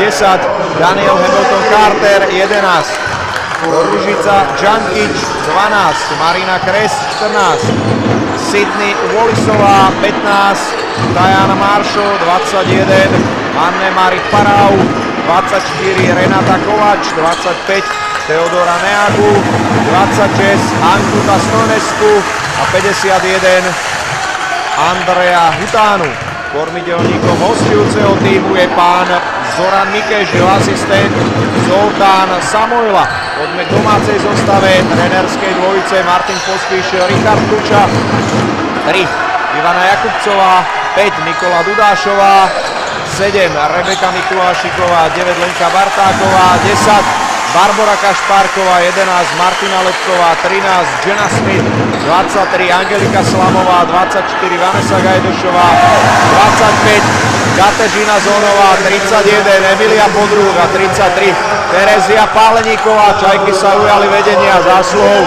10, Daniel Hamilton Carter 11, Ružica Džankič 12, Marina Kres 14, Sydney Wallisová 15, Diana Marshall 21, Anne Marie Parau 24, Renata Kovač 25, Teodora Neagu 26, Ankuta Stonesku a 51 Andrea Hutánu. Kormidelníkom hostujúceho týmu je pán Zoran Mikeš, jeho asistent Zoltán Samojla. Poďme k domácej zostave trenerskej dvojice Martin Pospíš, Richard Kuča, 3 Ivana Jakubcová, 5 Nikola Dudášová, 7 Rebeka Mikulášiková, 9 Lenka Bartáková, 10 Barbara Kašpárková, 11 Martina Lepková, 13 Jenna Smith, 23 Angelika Slamová, 24 Vanessa Gajdošová, 25 Katežina Zónová, 31 Emilia Podrúk a 33 Terezia Páleníková. Čajky sa ujali vedenia zásluhou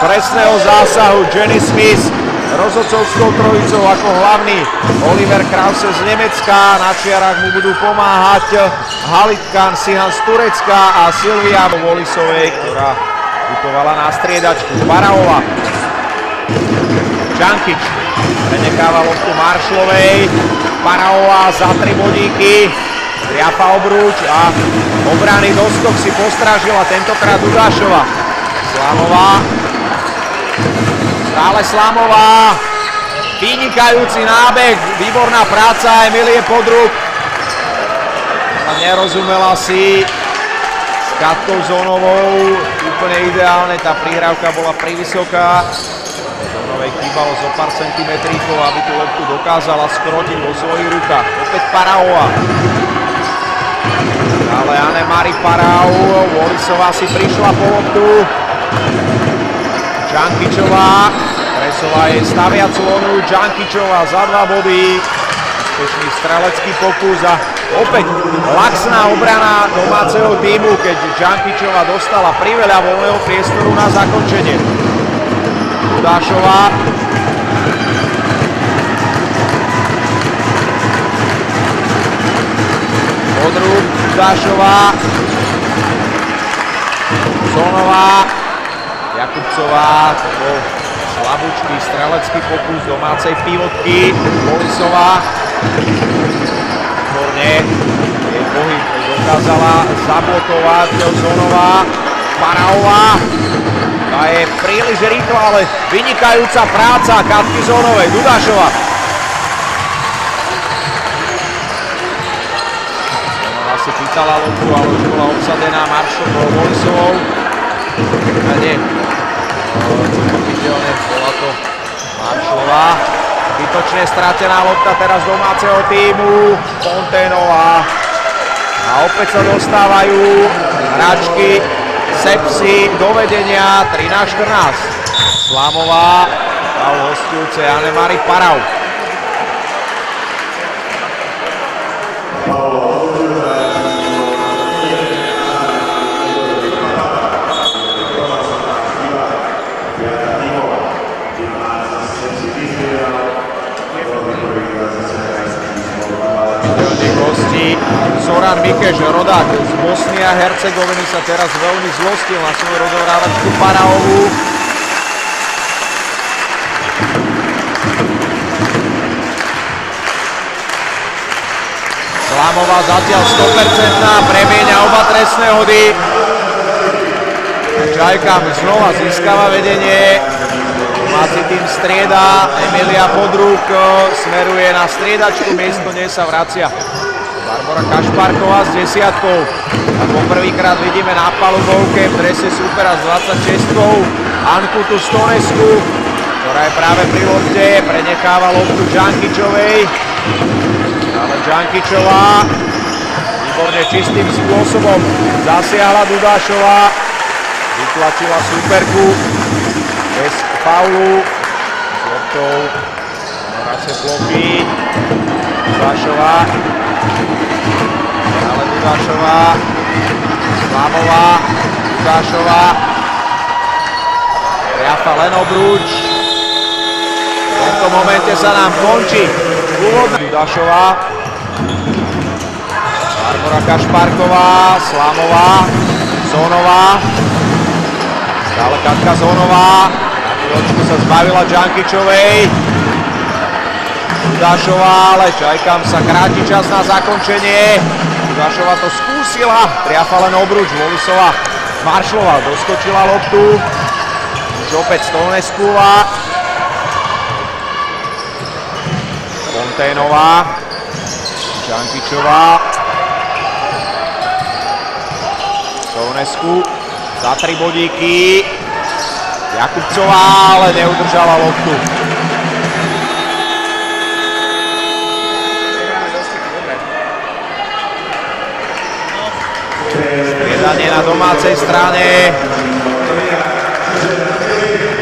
presného zásahu Jenny Smith rozhodcovskou trojicou ako hlavný Oliver Krause z Nemecka. Na čiarách mu budú pomáhať Halit Khan Sihan z Turecka a Silvia Volisovej, ktorá putovala na striedačku. Paraova. Čankič prenecháva loptu Maršlovej. Paraova za tri bodíky. Triafa obruč a obrany doskok si postrážila tentokrát Dudášova. Slamová Stále Slamová. Vynikajúci nábeh, výborná práca Emilie Podruk. A nerozumela si s Katkou Zónovou. Úplne ideálne, tá prihrávka bola privysoká. Zónovej chýbalo zo pár centimetríkov, aby tú loptu dokázala skrotiť vo svojich rukách. Opäť Paraova. Ale Anne Marie Parau, Wallisová si prišla po loptu. Čankičová, Kresová je staviacu onu, Čankičová za dva body, úspešný strelecký pokus a opäť laxná obrana domáceho týmu, keď Čankičová dostala priveľa voľného priestoru na zakončenie. Dudášová Podrúb, Dudášová Zónová Jakubcová, to bol slabúčký strelecký pokus domácej pivotky, Bolisová, výborne, jej pohyb dokázala zablokovať Zónová, Paraová, tá je príliš rýchla, ale vynikajúca práca Katky Zónovej, Dudášová. Zónová si pýtala loptu, ale už bola obsadená Maršovou Bolisovou. A nie, pochopiteľne bola to Maršová. Vytočne stratená lopta teraz domáceho týmu. Fonténová. A opäť sa dostávajú hráčky Sepsi do vedenia 13-14. Slamová, faul hostujúce Anne-Marie Parau. Zoran Mikeš, rodák z Bosny a Hercegoviny sa teraz veľmi zlostil na svoju rodohrávačku Paraovu. Slamová zatiaľ 100% premieňa oba trestné hody. Čajka znova získava vedenie. Domáci tým strieda, Emilia Podrúk smeruje na striedačku, miesto nej sa vracia Barbara Kašpárková s desiatkou. A poprvýkrát vidíme na palubovke v drese supera s 26 Ankutu Stonesku, ktorá je práve pri lopte, prenecháva loptu Džankičovej. Ale Džankičová výborne čistým spôsobom zasiahla Dudášová, vytlačila superku bez faulu. S loptou Morace bloky Dudášová ale Dudášová, Slavová, Dudášová, Jafa len obruč. V tomto momente sa nám končí úvodná Dudášová. Barbara Kašparková, Slamová, Zónová. Stále Katka Zónová. Na chvíľočku sa zbavila Džankičovej. Dudášová, ale Čajkám sa kráti čas na zakončenie. Dudášová to skúsila, triafa len obruč, Volisová Maršlová doskočila loptu. Už opäť Stolneskúva. Fonténová. Čankičová. Stolnesku za tri bodíky. Jakubcová, ale neudržala loptu. Striedanie na domácej strane.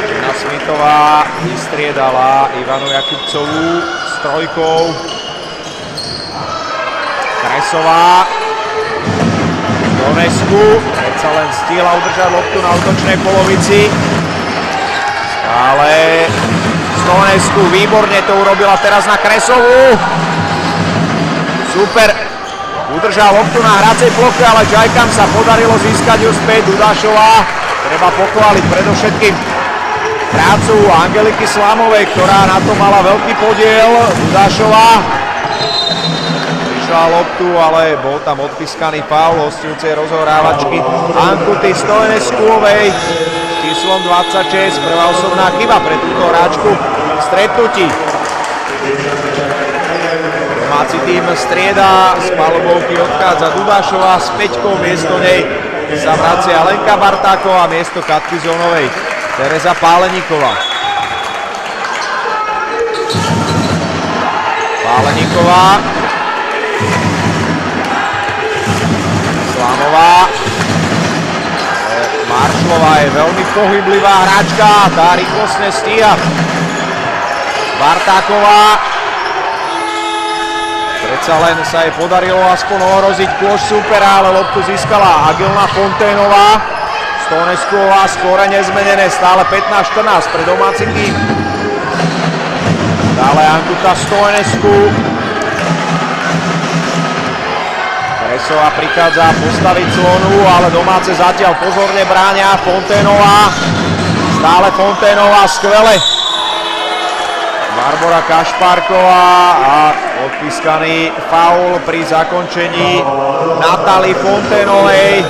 Žena Smitová vystriedala Ivanu Jakubcovú s trojkou. Kresová. Donesku. Predsa len stíla udržať loptu na útočnej polovici. Ale Donesku výborne to urobila teraz na Kresovú. Super. Udržal loptu na hracej ploche, ale Čajkam sa podarilo získať ju späť. Dudášová. Treba pochváliť predovšetkým prácu Angeliky Slamovej, ktorá na to mala veľký podiel. Dudášová prišla loptu, ale bol tam odpískaný faul hostujúcej rozhorávačky Ankuty Stojeneskúovej číslom 26. Prvá osobná chyba pre túto hráčku stretnutí. Domáci tým strieda, z palubovky odchádza Dubášová, s Peťkou miesto nej sa vracia Lenka Bartáková, miesto Katky Zónovej Tereza Páleníková. Páleníková. Slamová. Maršlová je veľmi pohyblivá hráčka, tá rýchlostne stíha. Bartáková. Predsa len sa jej podarilo aspoň ohroziť kôž supera, ale loptu získala Agilna Fonténová. Stonesková skóre nezmenené, stále 15-14 pre domáci tým. Dále Ankuta Stoenesku. Kresová prichádza postaviť clonu, ale domáce zatiaľ pozorne bráňa Fonténová. Stále Fonténová, skvele. Barbara Kašpárková a odpískaný faul pri zakončení Natali Fonténovej.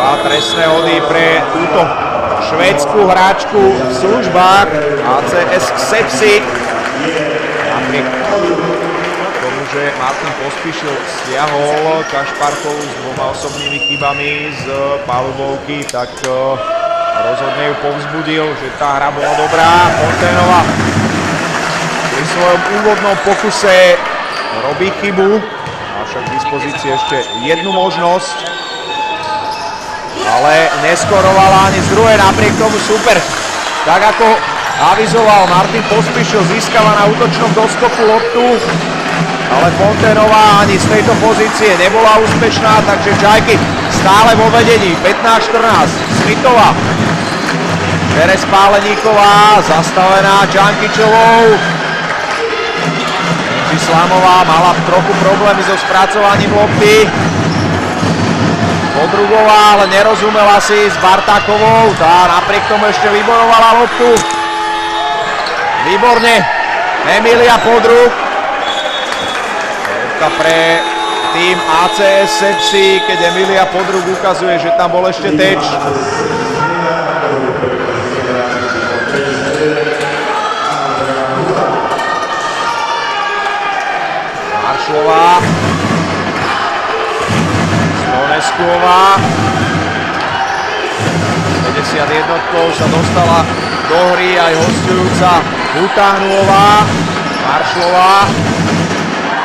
Dva trestné hody pre túto švédsku hráčku v službách ACS Sepsi. Napriek tomu, že Martin Pospíšil stiahol Kašparkovú s dvoma osobnými chybami z palubovky, tak rozhodne ju povzbudil, že tá hra bola dobrá. Fonténova svojom úvodnom pokuse robí chybu, má však k dispozícii ešte jednu možnosť, ale neskorovala ani z druhej, napriek tomu super. Tak ako avizoval Martin Pospišil, získava na útočnom doskoku loptu, ale Fonténová ani z tejto pozície nebola úspešná, takže Čajky stále vo vedení, 15-14, Smitová, Teres Páleníková, zastavená Čankičovou, Slamová mala trochu problémy so spracovaním lopty. Podrugová, ale nerozumela si s Bartákovou. Tá napriek tomu ešte vyborovala loptu. Výborne. Emilia Podrug. Lopta pre tým ACS Sepsi, keď Emilia Podrug ukazuje, že tam bol ešte teč. Maršlová. Slonesková. 51 sa dostala do hry aj hostujúca Butánová. Maršlová.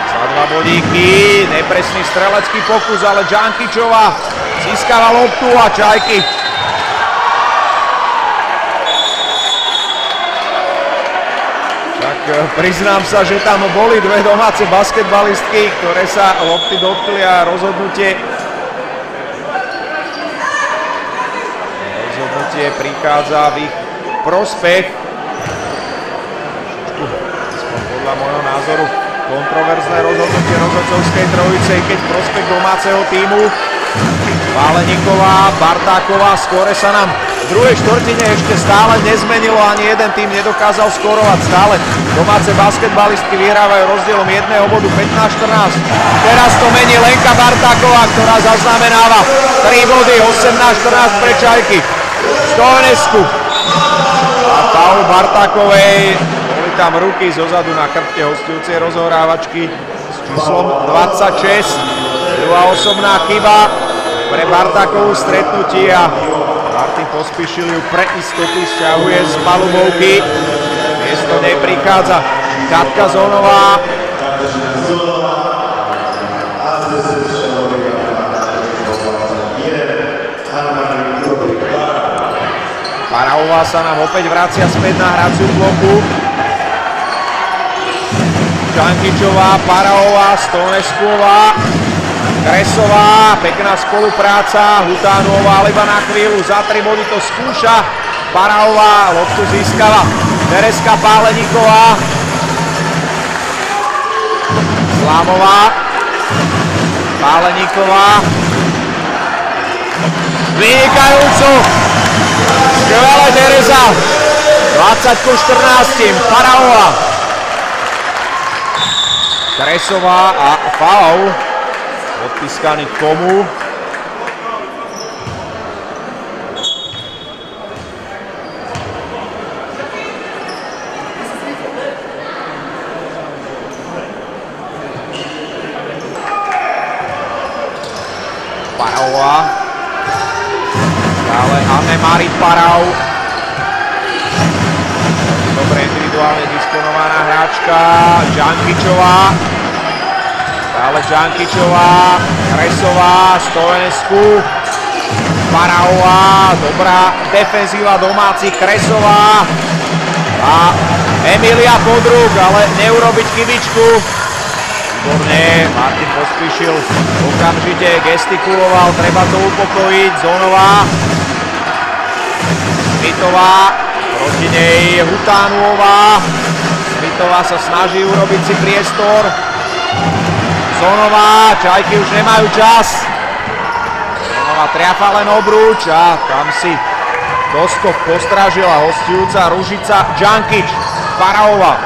Za dva bodíky. Nepresný strelecký pokus, ale Džankičová získava loptu a Čajky priznám sa, že tam boli dve domáce basketbalistky, ktoré sa lopty dotkli a rozhodnutie rozhodnutie prichádza v ich prospech. Podľa môjho názoru kontroverzné rozhodnutie rozhodcovskej trojice, keď prospekt domáceho týmu. Váleníková, Bartáková, skore sa nám v druhej štvrtine ešte stále nezmenilo, ani jeden tým nedokázal skorovať. Stále domáce basketbalistky vyhrávajú rozdielom jedného bodu 15-14. Teraz to mení Lenka Bartáková, ktorá zaznamenáva 3 body, 18-14 pre Čajky. Stovenesku. A Paul Bartákovej tam ruky zozadu na chrbte hostujúcej rozhorávačky s číslom 26. Druhá osobná chyba pre Bartákovú stretnutí a Martin Pospíšil ju pre istotu stiahuje z palubovky. Miesto nej Katka Zónová. Paraová sa nám opäť vracia späť na hraciu bloku. Čankičová, Paraová, Stonesková, Kresová, pekná spolupráca, Hutánová leba na chvíľu, za tri body to skúša, Paraová, loptu získava, Tereska Páleníková, Slámová, Páleníková, vynikajúco, skvelé Tereza, 20 ku 14, Paraová, Kresová a faul. Odpískaný komu? Paraová. Stále Anne-Marie Parau. Dobre individuálne disponovaná hráčka. Žankičová. Stále Žankičová. Kresová. Stovenesku. Paraová. Dobrá defenzíva domáci. Kresová. A Emilia Podruk, ale neurobiť chybičku. Výborne, Martin pospíšil, okamžite gestikuloval, treba to upokojiť, Zónová. Smitová, proti nej Hutánuová. Smitová sa snaží urobiť si priestor. Zonová, Čajky už nemajú čas. Zonová triafa len obruč a tam si doskok postražila hostujúca Ružica Džankič, Paraová.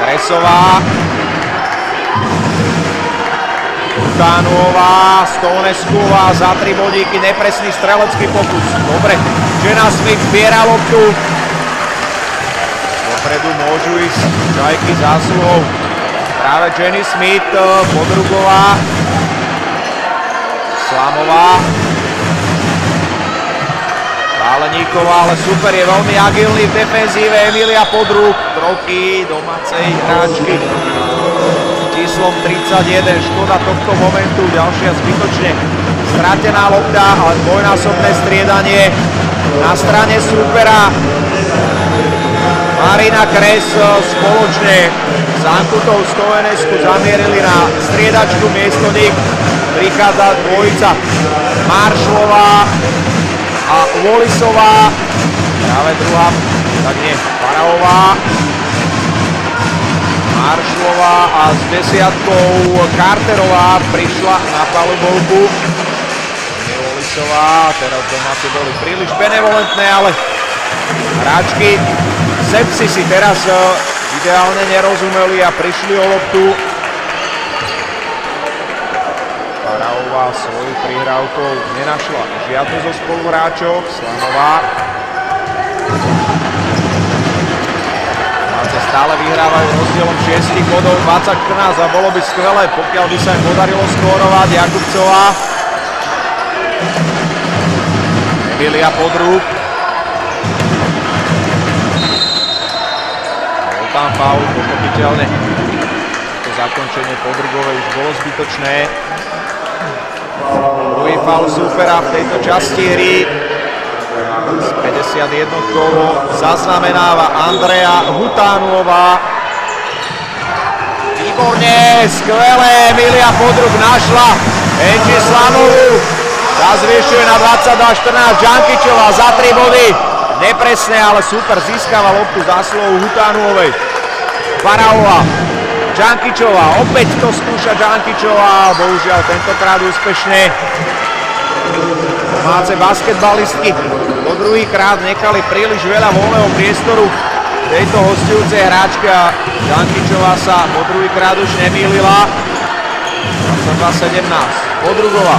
Kresová, Kánová, Stonesková za tri bodíky, nepresný strelecký pokus. Dobre, Jenna Smith zbiera loptu. Dopredu môžu ísť čajky zásluhou. Práve Jenny Smith, Podrugová, Slamová, Páleníková, ale super, je veľmi agilný v defenzíve. Emilia Podruk, kroky domácej hráčky číslom 31. Škoda tohto momentu, ďalšia zbytočne stratená lopta, ale dvojnásobné striedanie na strane supera. Marina Kres spoločne s Ankutou Stovenesku zamierili na striedačku miesto nich. Prichádza dvojica Maršlová a Wallisová. Práve druhá, tak nie, Paraová. Maršlová a s desiatkou Carterová prišla na palubovku. Nevolisová, teraz domáci boli príliš benevolentné, ale hráčky Sepsi si teraz e, ideálne nerozumeli a prišli o loptu. Paraová svoju prihrávkou nenašla žiadnu zo spoluhráčov. Slanová stále vyhrávajú rozdielom 6 bodov 20-14 a bolo by skvelé, pokiaľ by sa im podarilo skórovať Jakubcová. Emilia Podrúb. Tam faul, pochopiteľne. To zakončenie Podrugovej už bolo zbytočné. Druhý faul supera v tejto časti hry s 51 zaznamenáva Andrea Hutánová. Výborne, skvelé, Emilia Podruk našla Angie Slamovú. Zazviešuje na 22-14 Žankičová za 3 body. Nepresné, ale super, získava loptu zásluhou Hutánuovej. Paraova, Džankičová, opäť to skúša Džankičová, bohužiaľ tentokrát úspešne. Domáce basketbalistky po druhý krát nechali príliš veľa voľného priestoru tejto hostujúcej hráčky a Džankičová sa po druhý krát už nemýlila. 22-17, Podrugová.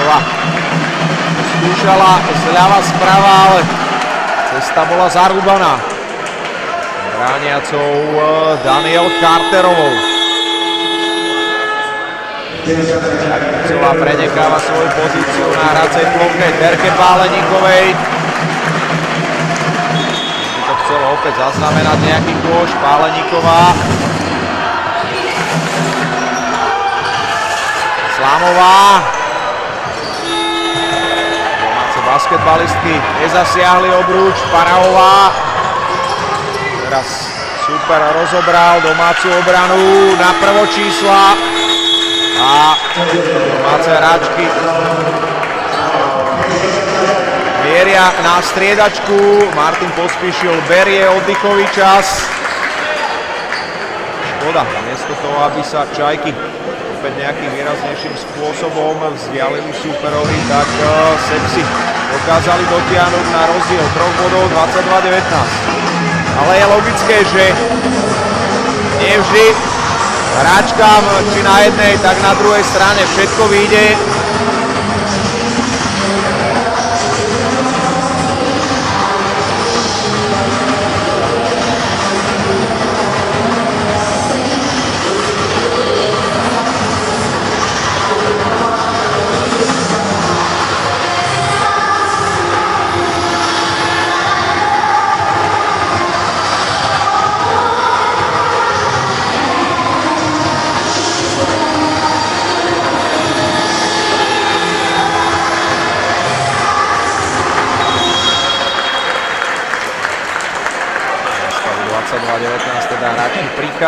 Podrugová skúšala zľava sprava, ale cesta bola zarúbaná. Brániacou eh, Daniel Carterovou. Čakicová prenekáva svoju pozíciu na hracej ploche Terke Páleníkovej. To chcelo opäť zaznamenať nejaký kôš. Páleníková. Slamová. Domáce basketbalistky nezasiahli obruč. Paraová. Teraz super rozobral domácu obranu na prvo čísla a domáce hráčky mieria na striedačku. Martin Pospíšil berie oddychový čas. Škoda, namiesto toho, aby sa Čajky opäť nejakým výraznejším spôsobom vzdialili superovi, tak uh, dokázali dotiahnuť na rozdiel 3 bodov 22-19. Ale je logické, že nie vždy hráčkám, či na jednej, tak na druhej strane všetko vyjde.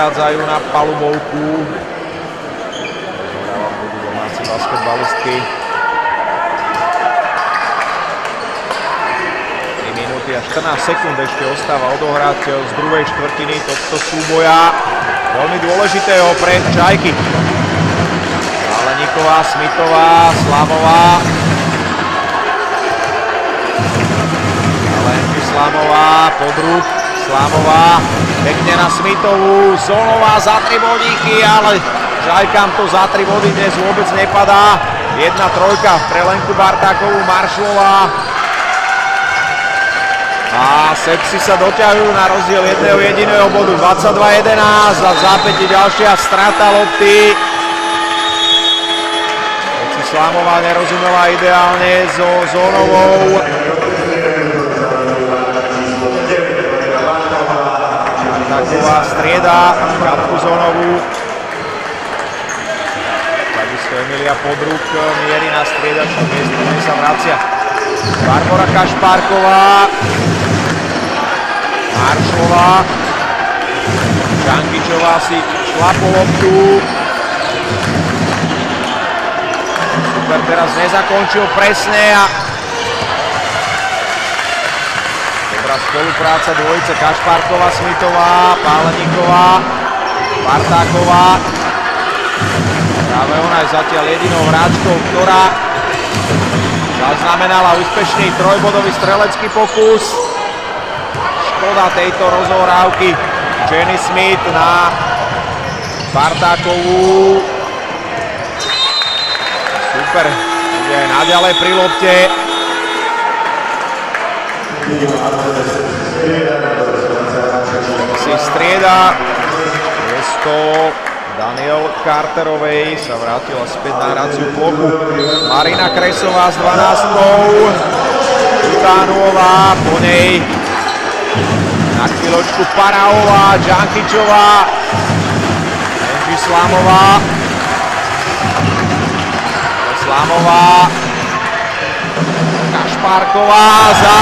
Prichádzajú na palubovku. Budú domáci basketbalistky. 3 minúty a 14 sekúnd ešte ostáva odohrať z druhej štvrtiny tohto súboja. Veľmi dôležitého pre Čajky. Záleníková, Smitová, Slamová. Zálenky Slamová, podruh. Slámová, pekne na Smitovú, Zónová za tri bodíky, ale Žajkám to za tri body dnes vôbec nepadá. Jedna trojka pre Lenku Bartákovú, Maršlová. A Sepsi sa doťahujú na rozdiel jedného jediného bodu. 22-11 a v zápäti ďalšia strata lopty. Slámová nerozumela ideálne so Zónovou. Taková strieda Katku Zonovú. Takisto Emilia Podruk mierí na striedačnú miesto, kde sa vracia. Barbara Kašpárková. Maršová. Žankičová si šla po loptu. Super teraz nezakončil presne a Dobrá spolupráca dvojice Kašpárková, Smitová, Páleníková, Bartáková. Práve ona je zatiaľ jedinou hráčkou, ktorá zaznamenala úspešný trojbodový strelecký pokus. Škoda tejto rozohrávky. Jenny Smith na Bartákovú. Super, aj naďalej pri lopte si strieda miesto Daniel Carterovej sa vrátila späť na hraciu plochu. Marina Kresová s 12. Tutánová, po nej na chvíľočku Paraová, Džankičová, Benži Slamová. Slamová Kašpárková za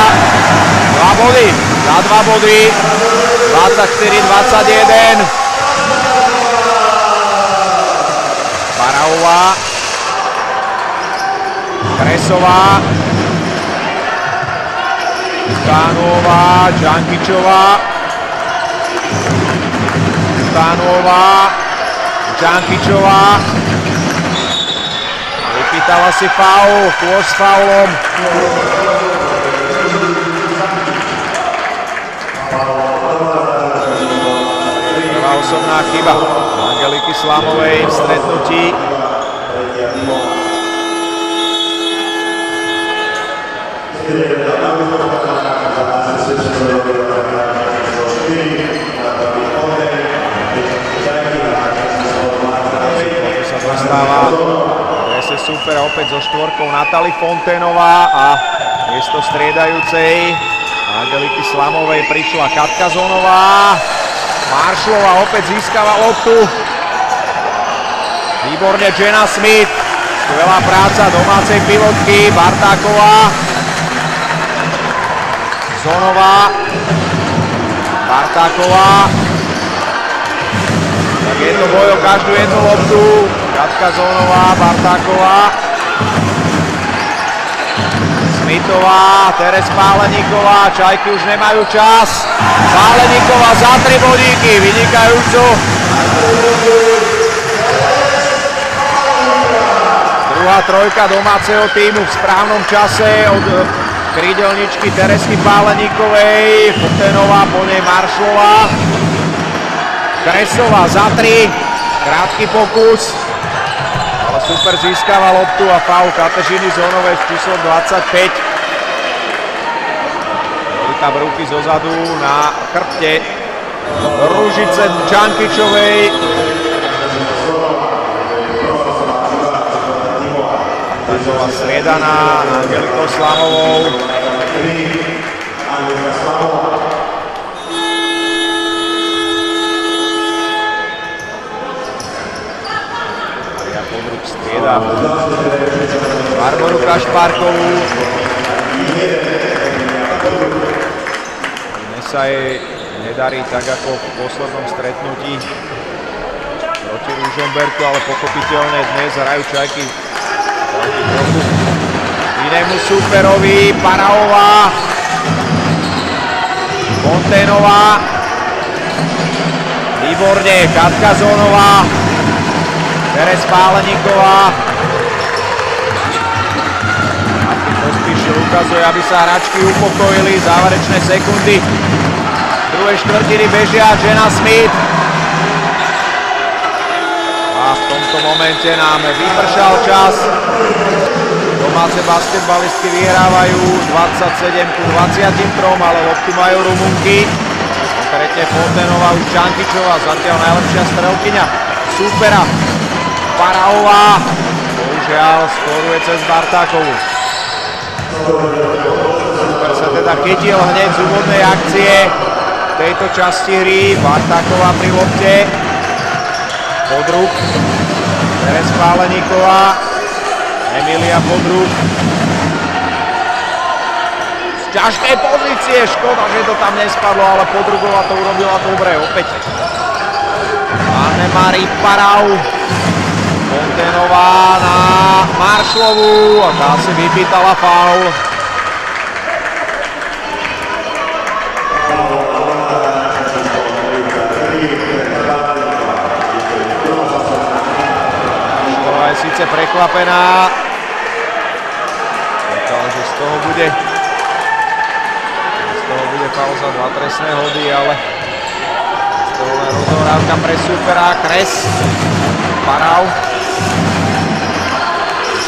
dva body. Za dva body. 24-21. Paraová. Kresová. Stánová, Džankičová. Stánová, Džankičová. Vypýtala si faul, kôž s faulom. Prvá osobná chyba Angeliky Slamovej v stretnutí. dostáva super opäť so štvorkou Natali Fonténová a miesto striedajúcej Angeliky Slamovej prišla Katka Zónová. Maršlova opäť získava loptu. Výborne Jenna Smith. Skvelá práca domácej pilotky Bartáková. Zónová. Bartáková. Tak je to boj o každú jednu loptu. Katka Zónová, Bartáková. Smitová, Teres Páleníková, Čajky už nemajú čas. Páleníková za tri bodíky, vynikajúco. Druhá trojka domáceho týmu v správnom čase od krídelničky Teresky Páleníkovej, Fonténová, po nej Maršlová. Kresová za tri, krátky pokus, ale super získava loptu a faul Katežiny Zónovej s číslom 25. Velika brúky zozadu na chrbte Ružice Čankičovej. Tažová striedaná Angelikou Slamovou. Strieda. Barboru Kašpárkovú. Dnes sa jej nedarí tak ako v poslednom stretnutí proti Ružomberku, ale pochopiteľne dnes hrajú čajky inému superovi, Paraová, Fonténová, výborne, Katka Zónová, Teres Páleníková, Pospíšil ukazuje, aby sa hračky upokojili, záverečné sekundy. Druhé štvrtiny bežia Jenna Smith. A v tomto momente nám vypršal čas. Domáce basketbalistky vyhrávajú 27 ku 23, ale loptu majú Rumunky. Konkrétne Fontenová už Čankičová, zatiaľ najlepšia strelkyňa súpera. Paraová, bohužiaľ skoruje cez Bartákovú. Super sa teda chytil hneď z úvodnej akcie tejto časti hry. Bartáková pri lopte. Podruk. Teres Páleníková. Emilia Podruk. Z ťažkej pozície. Škoda, že to tam nespadlo, ale Podrugová to urobila dobre. Opäť. Anne-Marie Parau. Fontenová na Maršlovú a tá si vypýtala faul. Maršlová je síce prekvapená. Čakala, že z toho bude z toho bude faul za dva trestné hody, ale z toho len rozohrávka pre supera. Kres. Parau.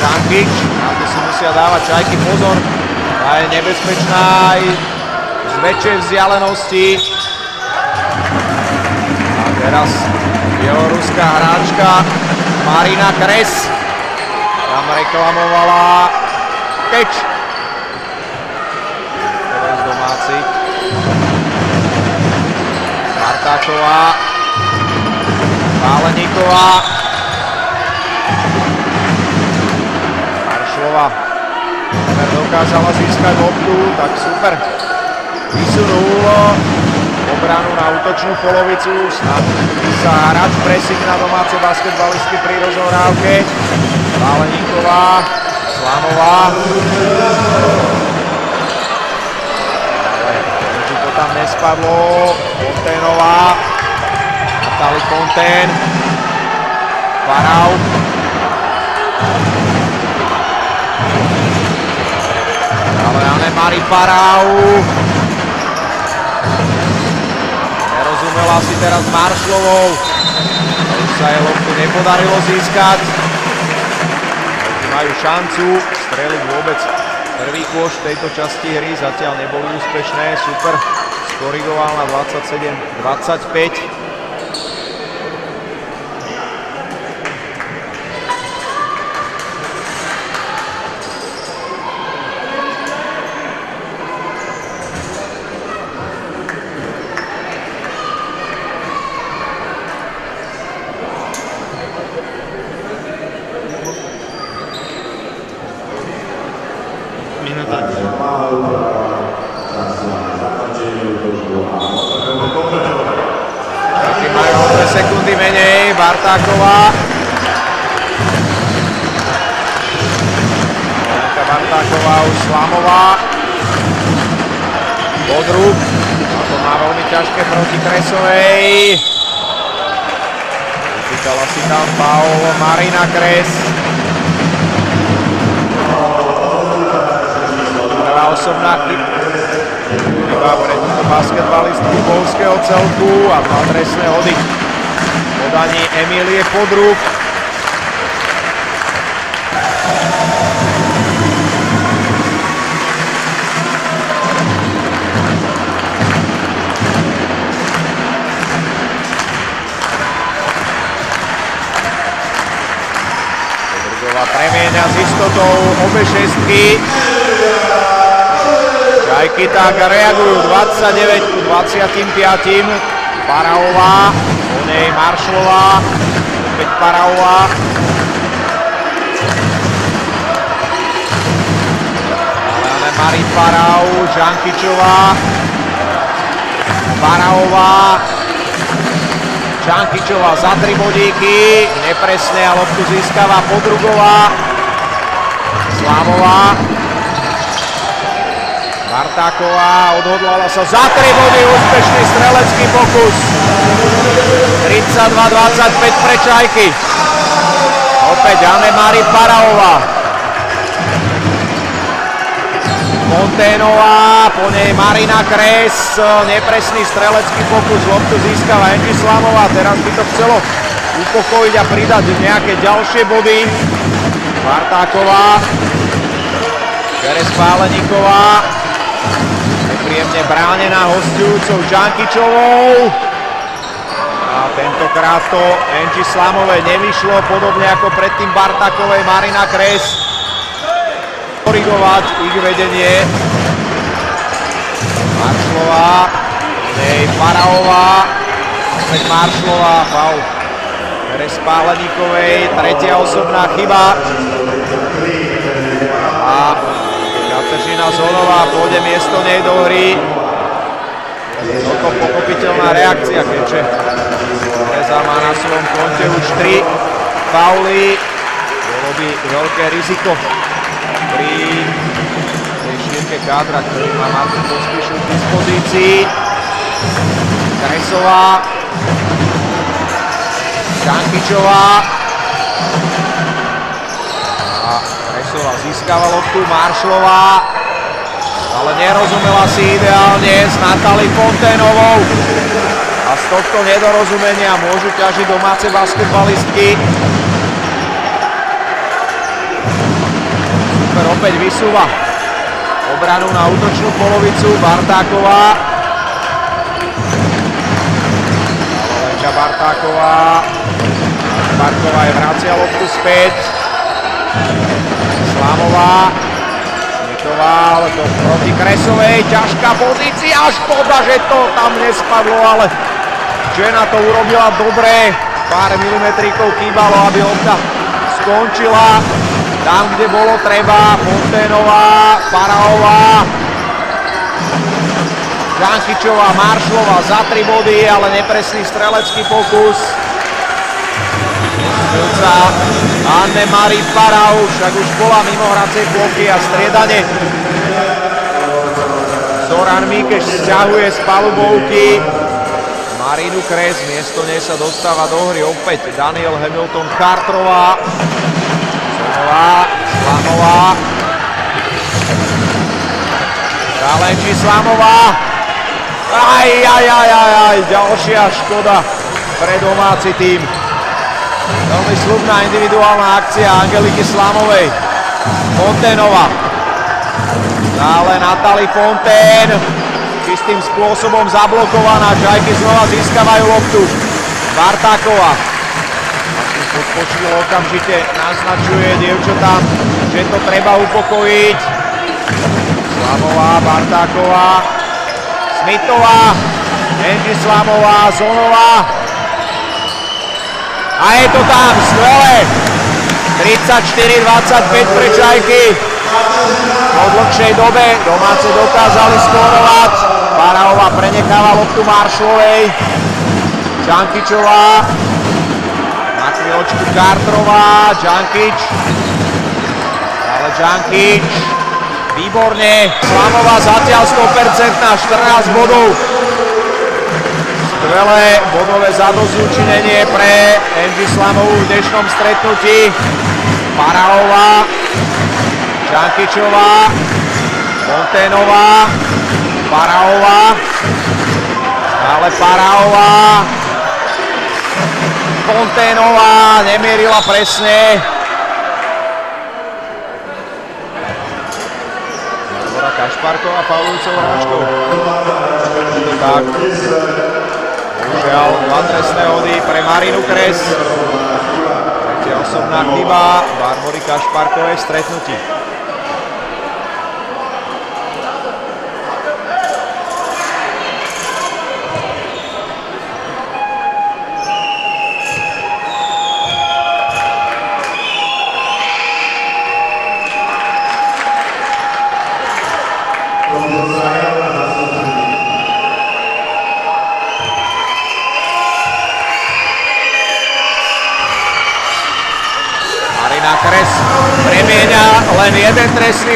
Žankič, na to si musia dávať čajky pozor. Tá je nebezpečná aj z väčšej vzdialenosti. A teraz bieloruská hráčka Marina Kres. Tam reklamovala keč. Teraz domáci. Martáčová. Páleníková. Maršlova. Temer dokázala získať loptu, tak super. Vysunul obranu na útočnú polovicu. Snad sa hráč pressing na domáce basketbalistky pri rozohrávke. Páleníková. Slamová. To tam nespadlo. Fonténová. Natali Fontén. Parau. Anne-Marie Parau. Nerozumela si teraz Maršlovou. Sa jej loptu nepodarilo získať. Majú šancu streliť vôbec prvý kôš v tejto časti hry. Zatiaľ neboli úspešné. Super skorigoval na 27-25. Reagujú 29 ku 25. Paraová nej Maršlová, opäť Paraová. Ale Marí Parau, Žankičová, Paraová, Žankičová za tri bodíky, nepresné a loptu získava Podrugová, Slavová, Bartáková odhodlala sa za tri body, úspešný strelecký pokus. 32-25 pre Čajky. Opäť Anne-Marie Paraová. Fonténová, po nej Marina Kres, nepresný strelecký pokus, loptu získava Angie Slamová, teraz by to chcelo upokojiť a pridať nejaké ďalšie body. Bartáková, Čerez Páleníková, Nepríjemne bránená hostujúcou Čankičovou. A tentokrát to Enči Slamové nevyšlo, podobne ako predtým Bartakovej Marina Kres. Korigovať ich vedenie. Maršlová, nej Paraová, opäť Maršlová, faul. Teres Páleníkovej, tretia osobná chyba. A Kateřina Zónová pôjde miesto nej do hry. Celkom pochopiteľná reakcia, keďže Tereza má na svojom konte už 3 fauly. Bolo by veľké riziko pri tej šírke kádra, ktorý má Martin Pospíšu v dispozícii. Kresová, Šankičová, Kresová získava loptu, Maršlová, ale nerozumela si ideálne s Natali Fonténovou. A z tohto nedorozumenia môžu ťažiť domáce basketbalistky. Super opäť vysúva obranu na útočnú polovicu Bartáková. Lenka Bartáková. Bartáková je vracia loptu späť. Slamová. Smitoval to proti Kresovej, ťažká pozícia, škoda, že to tam nespadlo, ale žena to urobila dobre. Pár milimetríkov kýbalo, aby lopta skončila tam, kde bolo treba. Fonténová, Paraová, Žankičová, Maršlová za tri body, ale nepresný strelecký pokus. Milca Anne-Marie Parau, však už bola mimo hracej plochy a striedanie. Zoran Mikeš sťahuje z palubovky. Marinu Kres, miesto nej sa dostáva do hry opäť Daniel Hamilton Cartrová. Slamová, Slamová. Kalenči Slamová. Aj, aj, aj, aj, aj, ďalšia škoda pre domáci tým. Veľmi slubná individuálna akcia Angeliky Slamovej. Fonténova. Stále Natali Fontén. Čistým spôsobom zablokovaná. Čajky znova získavajú loptu. Bartáková. Martin podpočil okamžite naznačuje dievčatám, že to treba upokojiť. Slamová, Bartáková. Smitová. Angie Slamová, Zonová. A je to tam, skvelé. 34-25 pre Čajky. Po dlhšej dobe domáce dokázali skórovať. Paraová prenecháva loptu Maršlovej. Čankičová. Na chvíľočku Kartrová. Čankič. Ale Čankič. Výborne. Slamová zatiaľ 100%, 14 bodov. Skvelé bodové zadozúčinenie pre Angie Slamovú v dnešnom stretnutí. Paraová, Čankičová, Fonténová, Paraová, ale Paraová, Fonténová nemierila presne. Kašparková faulujúcou hráčkou. Tak. Bohužiaľ, dva trestné hody pre Marinu Kres. Tretia osobná chyba Barbory Kašparkovej v stretnutí.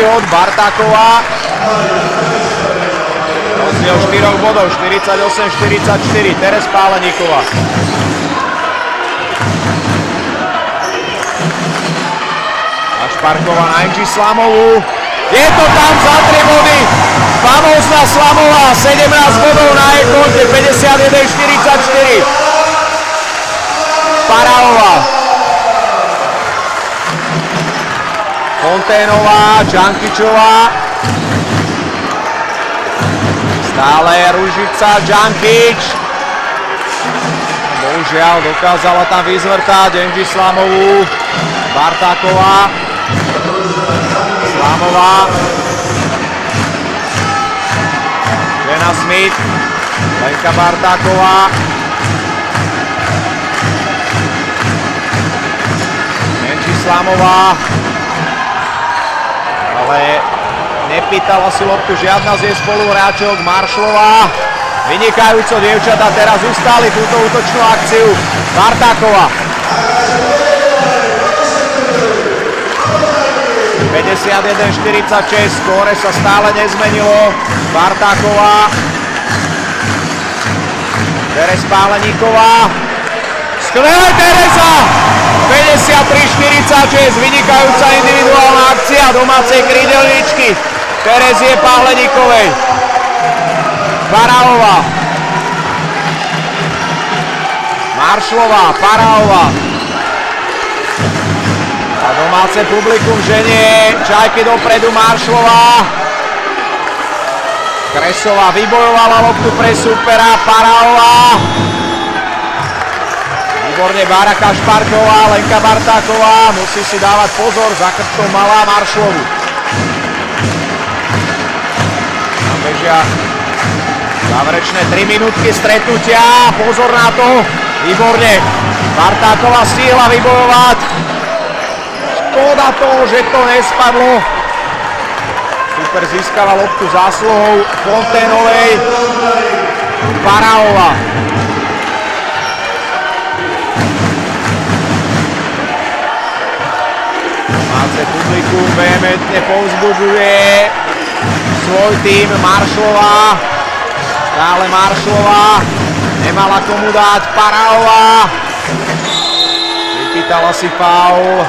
Hod Bartáková. Rozdiel 4 bodov, 48-44, Teres Páleníková. A Šparková na Inči Slamovú. Je to tam za 3 body. Famózna Slamová, 17 bodov na jej konte, 51-44. Paraová. Fonténová, Čankičová. Stále Ružica, Čankič. Bohužiaľ dokázala tam vyzvrtať Enži Slamovú. Bartáková. Slamová. Žena Smith. Lenka Bartáková. Enži Slamová ale nepýtala si loptu žiadna z jej spoluhráčok. Maršlová, vynikajúco dievčata teraz ustáli túto útočnú akciu. Bartáková. 51-46, skóre sa stále nezmenilo. Bartáková. Teres Páleníková. Skvelé Teresa! 53-46, vynikajúca individuálna domácej krídelničky Terezie Pahleníkovej. Paraová. Maršlová, Paraová. A domáce publikum ženie, Čajky dopredu Maršlová. Kresová vybojovala loptu pre supera, Paraová. Výborne Baraka Šparková, Lenka Bartáková, musí si dávať pozor, za krptom malá Maršlovu. Tam bežia záverečné 3 minútky stretnutia, pozor na to, výborne. Bartáková stihla vybojovať. Škoda toho, že to nespadlo. Super získala loptu zásluhou Fonténovej. Paraová. Zase publikum vehementne povzbudzuje svoj tým Maršlová. Stále Maršlová. Nemala komu dať Paraová. Vypýtala si faul.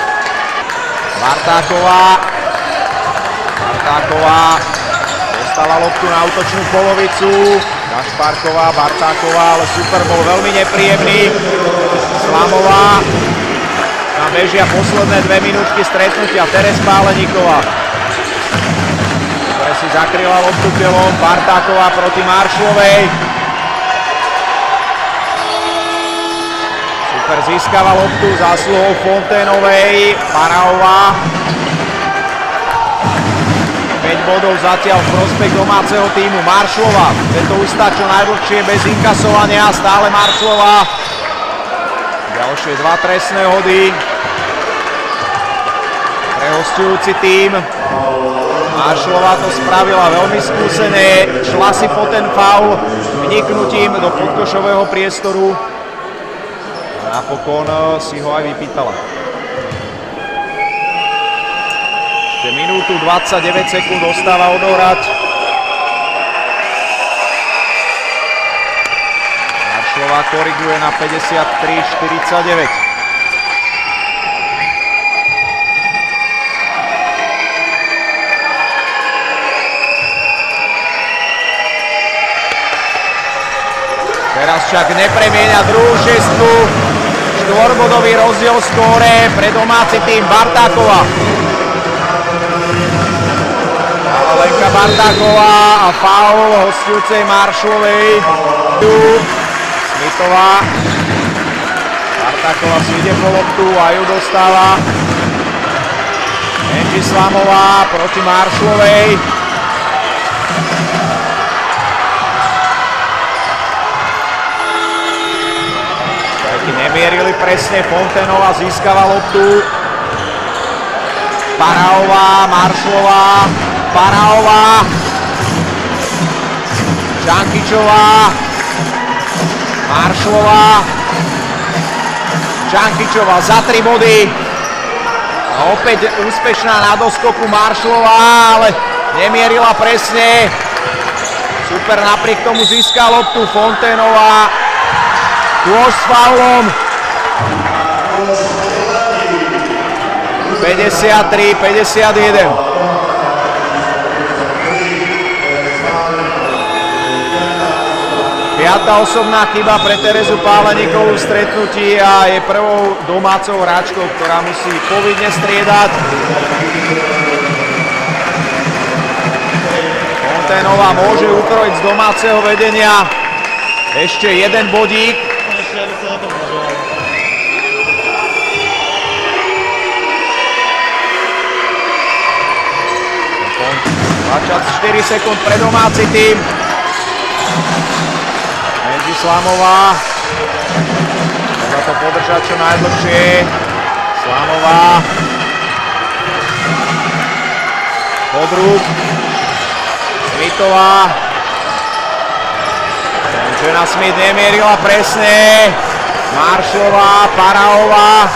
Bartáková. Bartáková dostala loptu na útočnú polovicu. Kašparková, Bartáková, ale super bol veľmi nepríjemný. Slamová. Bežia posledné dve minútky stretnutia. Teres Páleníková. Dobre si zakryla loptu telom. Bartáková proti Maršlovej. Super získava loptu zásluhou Fonténovej. Paraová. 5 bodov zatiaľ v prospech domáceho týmu Maršlova. Chce to ustať čo najdlhšie bez inkasovania. Stále Maršlova. Ďalšie dva trestné hody. Pre hostujúci tým. Maršlova to spravila veľmi skúsené. Šla si po ten faul vniknutím do podkošového priestoru. A napokon si ho aj vypýtala. Ešte minútu 29 sekúnd ostáva odohrať. Maršlová koriguje na 53-49. Však nepremieňa druhú šestku. Štvorbodový rozdiel skóre pre domáci tým Bartákova. Lenka Bartáková a faul hostujúcej Maršovej. Smitová. Bartáková si ide po loptu a ju dostáva. Angie Slamová proti Maršlovej. Šajky nemierili presne, Fontenova získava loptu. Paraová, Maršlová, Paraová, Čankičová, Maršlová, Čankičová za 3 body. A opäť úspešná na doskoku Maršlová, ale nemierila presne. Super, napriek tomu získa loptu Fonténová. Kôž s faulom. 53-51. Piatá osobná chyba pre Terezu Páleníkovú v stretnutí a je prvou domácou hráčkou, ktorá musí povinne striedať. Fonténová môže ukrojiť z domáceho vedenia ešte jeden bodík. Začať 4 sekúnd pre domáci tým. Slamová. Treba to podržať čo najdlhšie. Slamová. Podrúb. Smitová. Žena Smith nemierila presne. Maršová, Paraová.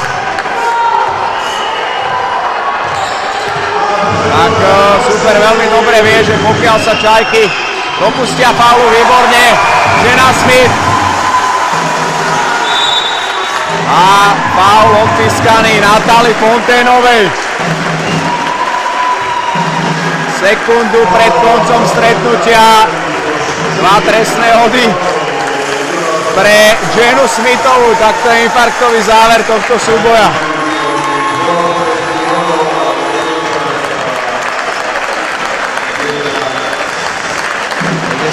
Tak super, veľmi dobre vie, že pokiaľ sa Čajky dopustia faulu výborne. Žena Smith. A faul odpískaný Natali Fonténovej. Sekundu pred koncom stretnutia. Dva trestné hody pre Jenu Smithovú. Takto je infarktový záver tohto súboja.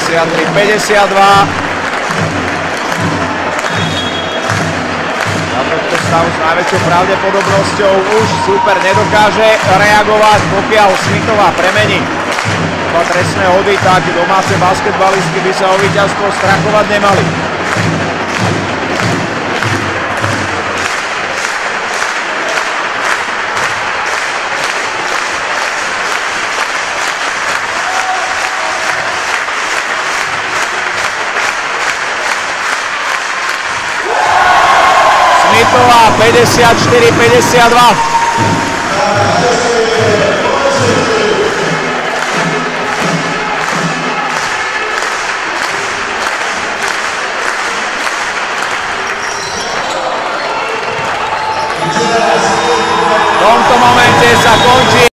53-52. Na tohto stavu s najväčšou pravdepodobnosťou už super nedokáže reagovať, pokiaľ Smithová premení dva trestné hody, tak domáce basketbalistky by sa o víťazstvo strachovať nemali. はペデシアチテリペデシアドは Conto momento essa conti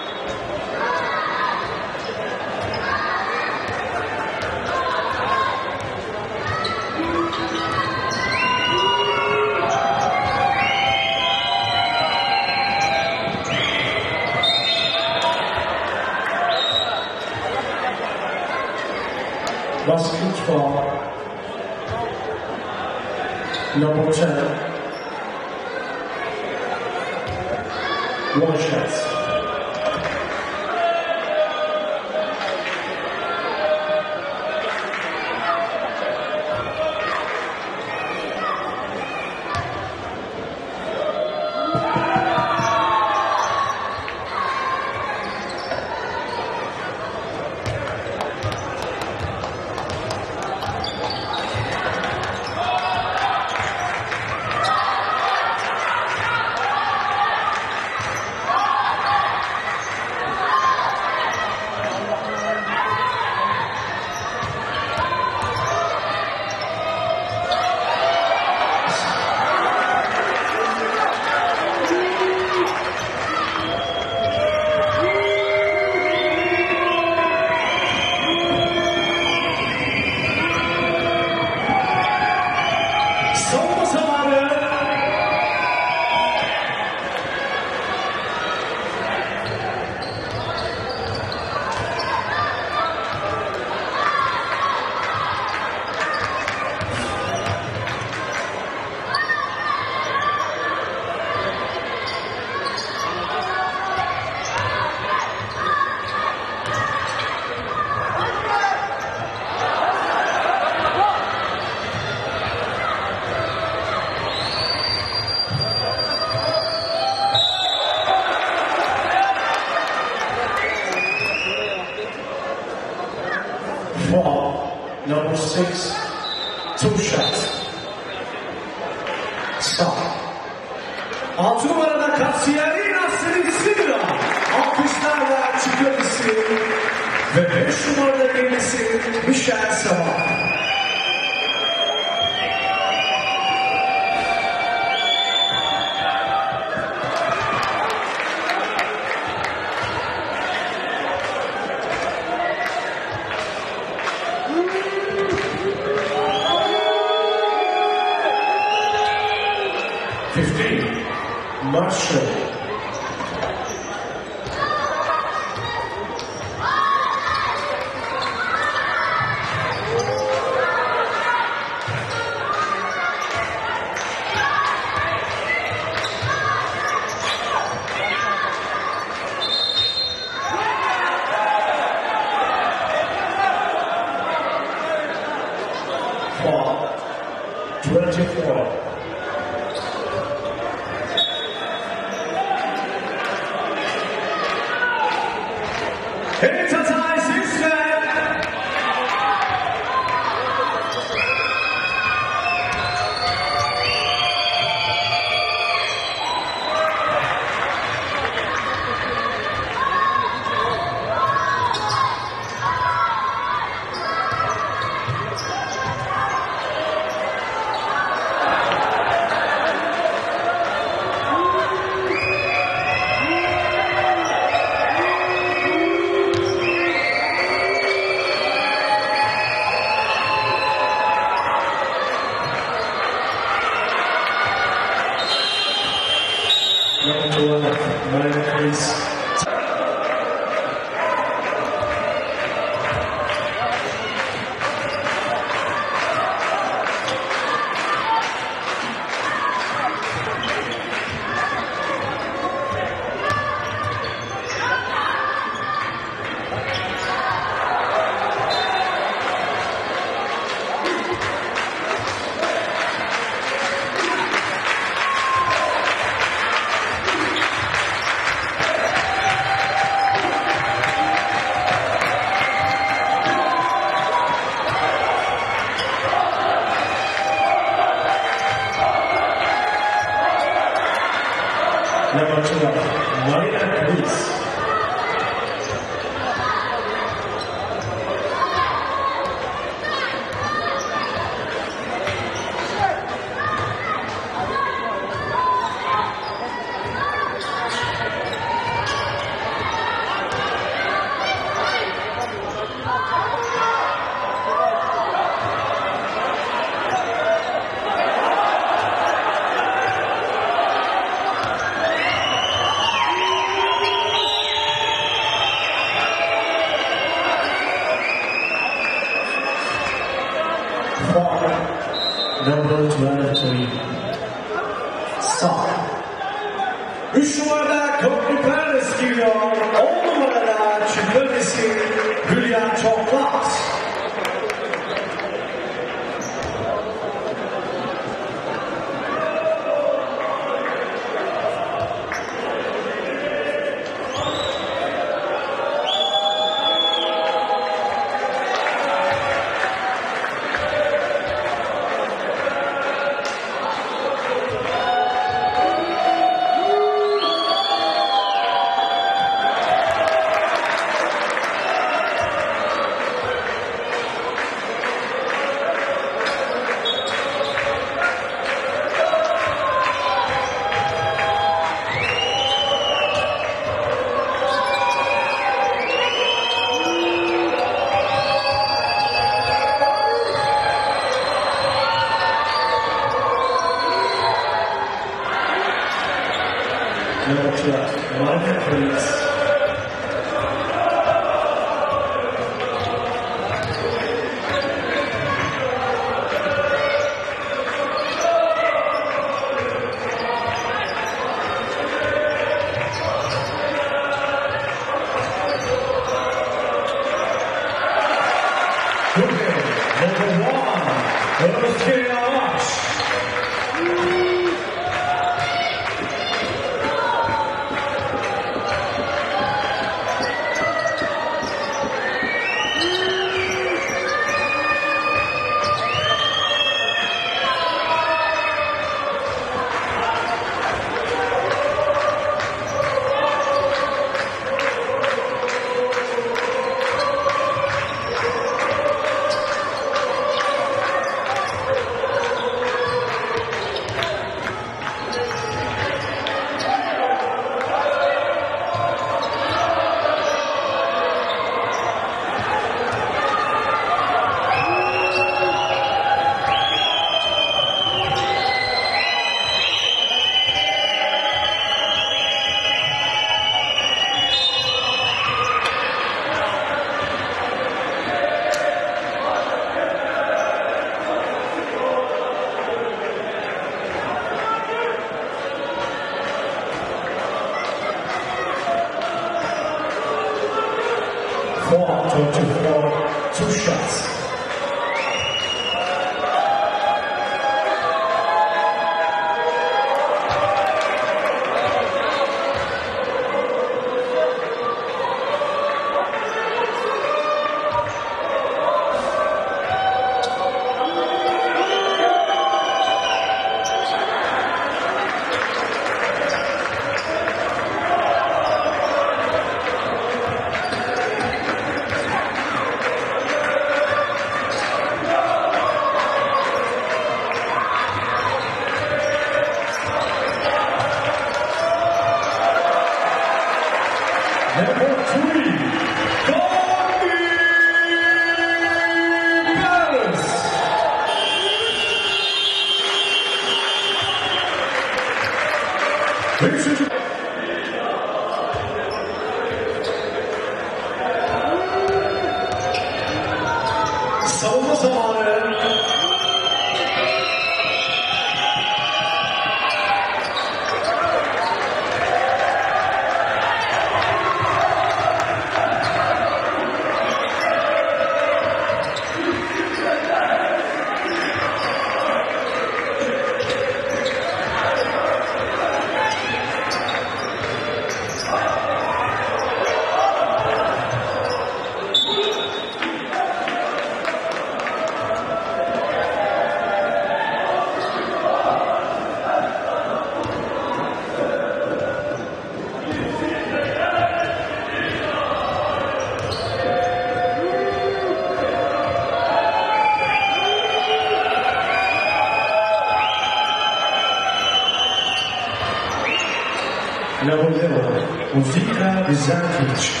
Zakic.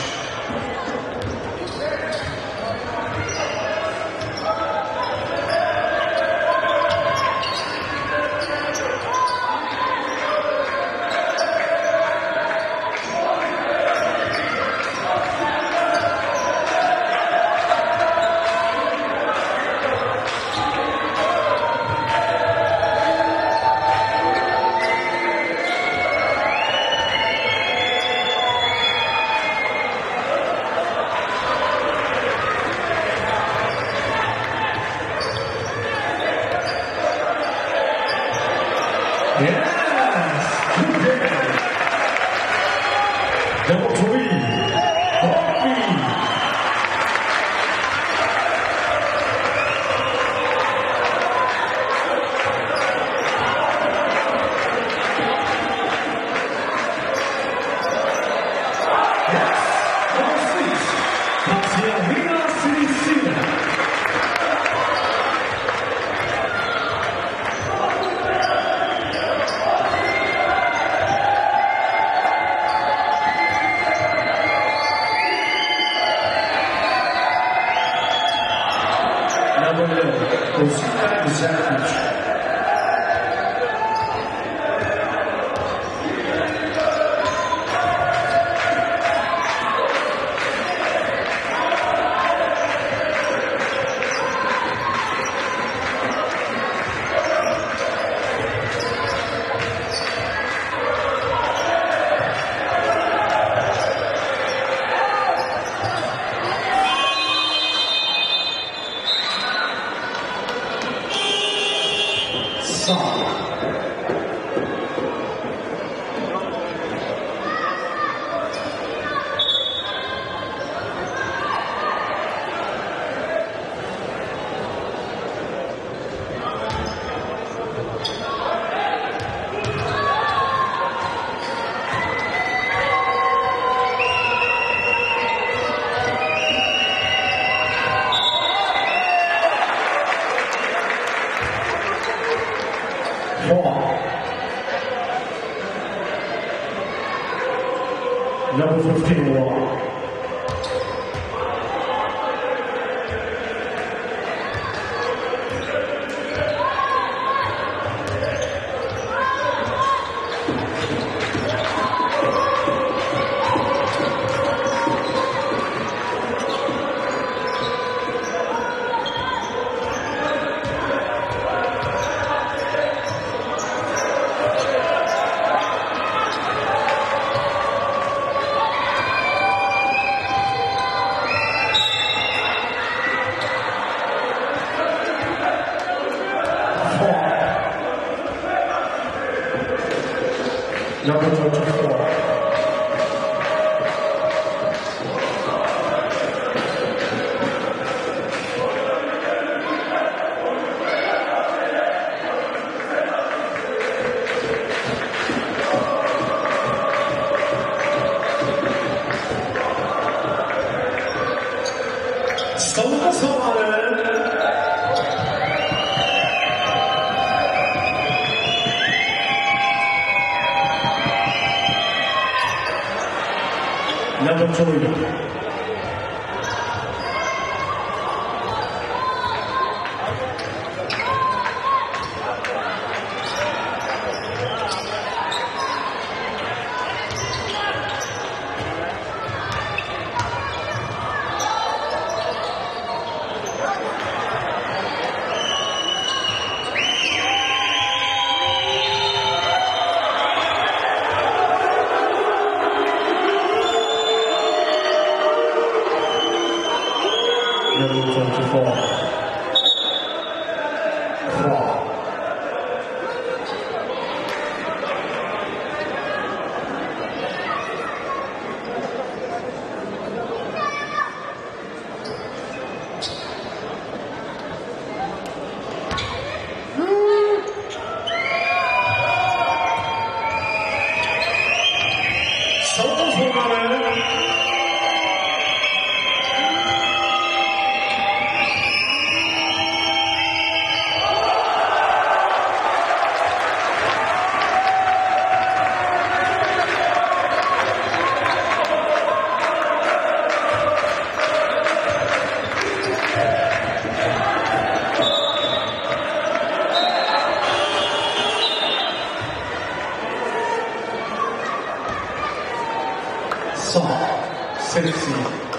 さあセクシー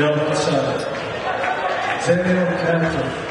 No, it's.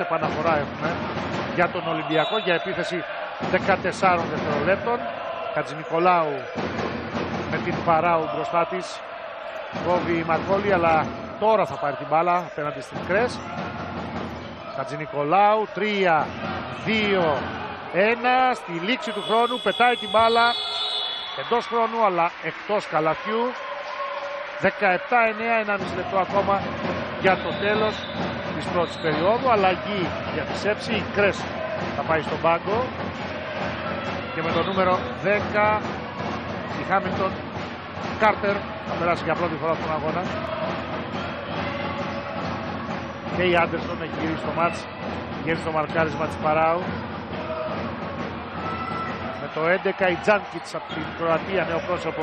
Έχουμε βολέ. Επαναφορά έχουμε για τον Ολυμπιακό για επίθεση 14 δευτερολέπτων. Χατζηνικολάου με την Παράου μπροστά της. Κόβει η Μακόλη, αλλά τώρα θα πάρει την μπάλα απέναντι στην Κρές. Χατζηνικολάου 3, 2, 1. Στη λήξη του χρόνου πετάει την μπάλα εντός χρόνου αλλά εκτός καλαθιού. 17-9, 1,5 λεπτό ακόμα για το τέλος της πρώτης περίοδου. Αλλαγή για τη Σέψη, η Κρές θα πάει στον πάγκο και με το νούμερο 10 η Χάμιλτον Κάρτερ θα περάσει για πρώτη φορά στον αγώνα. Και η Άντερσον έχει γυρίσει στο μάτς, γυρίσει στο μαρκάρισμα της Παράου. Με το 11 η Τζάνκιτς από την Κροατία, νέο πρόσωπο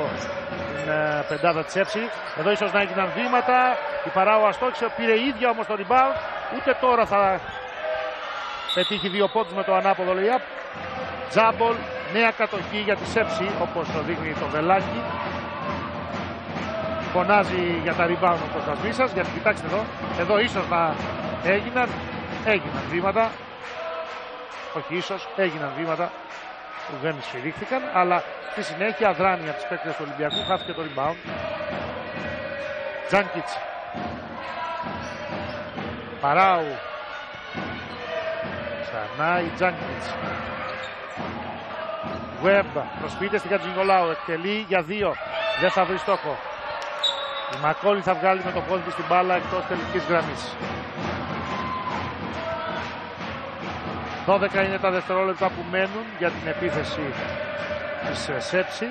στην ε, πεντάδα της Έψης. Εδώ ίσως να έγιναν βήματα. Η Παράου αστόχησε, πήρε η ίδια όμως το rebound. Ούτε τώρα θα πετύχει δύο πόντους με το ανάποδο layup. Τζάμπολ, νέα κατοχή για τη Σέψη, όπως το δείχνει το βελάκι. φωνάζει για τα rebound ο Κώστας Μίσας, γιατί κοιτάξτε εδώ, εδώ ίσως να έγιναν, έγιναν βήματα, όχι ίσως, έγιναν βήματα που δεν σφυρίχθηκαν, αλλά στη συνέχεια αδράνεια της παίκτες του Ολυμπιακού, χάθηκε το rebound. Τζάνκιτς. Παράου. Ξανά η Τζάνκιτς. Web προσποιείται στην Κατζηνικολάου. Εκτελεί για δύο. Δεν θα βρει στόχο. Η Μακόλη θα βγάλει με το πόδι της την μπάλα εκτός τελικής γραμμής. 12 είναι τα δευτερόλεπτα που μένουν για την επίθεση της ε, Σέψη.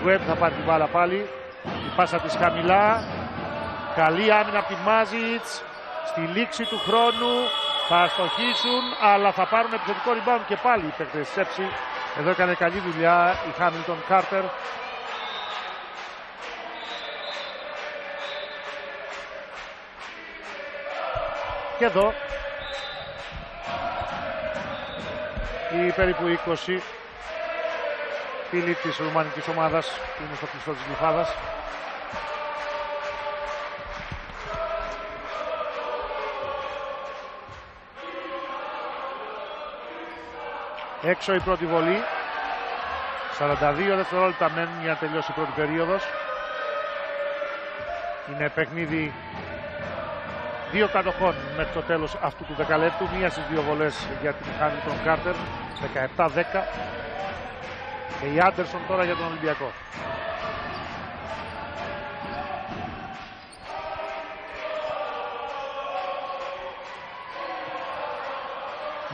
Η Web θα πάρει την μπάλα πάλι. Η πάσα της χαμηλά. Καλή άμυνα από τη Μάζιτς. Στη λήξη του χρόνου θα αστοχήσουν, αλλά θα πάρουν επιθετικό rebound και πάλι οι παίκτες Σέψη. Εδώ έκανε καλή δουλειά η Χάμιλτον Κάρτερ. Και εδώ οι περίπου 20 φίλοι της ρουμανικής ομάδας που είναι στο κλειστό της Γλυφάδας. Έξω η πρώτη βολή. 42 δευτερόλεπτα μένουν για να τελειώσει η πρώτη περίοδος. Είναι παιχνίδι δύο κατοχών μέχρι το τέλος αυτού του δεκαλέπτου. Μία στις δύο βολές για την Χάμιλτον Κάρτερ. 17-10. Και η Άντερσον τώρα για τον Ολυμπιακό.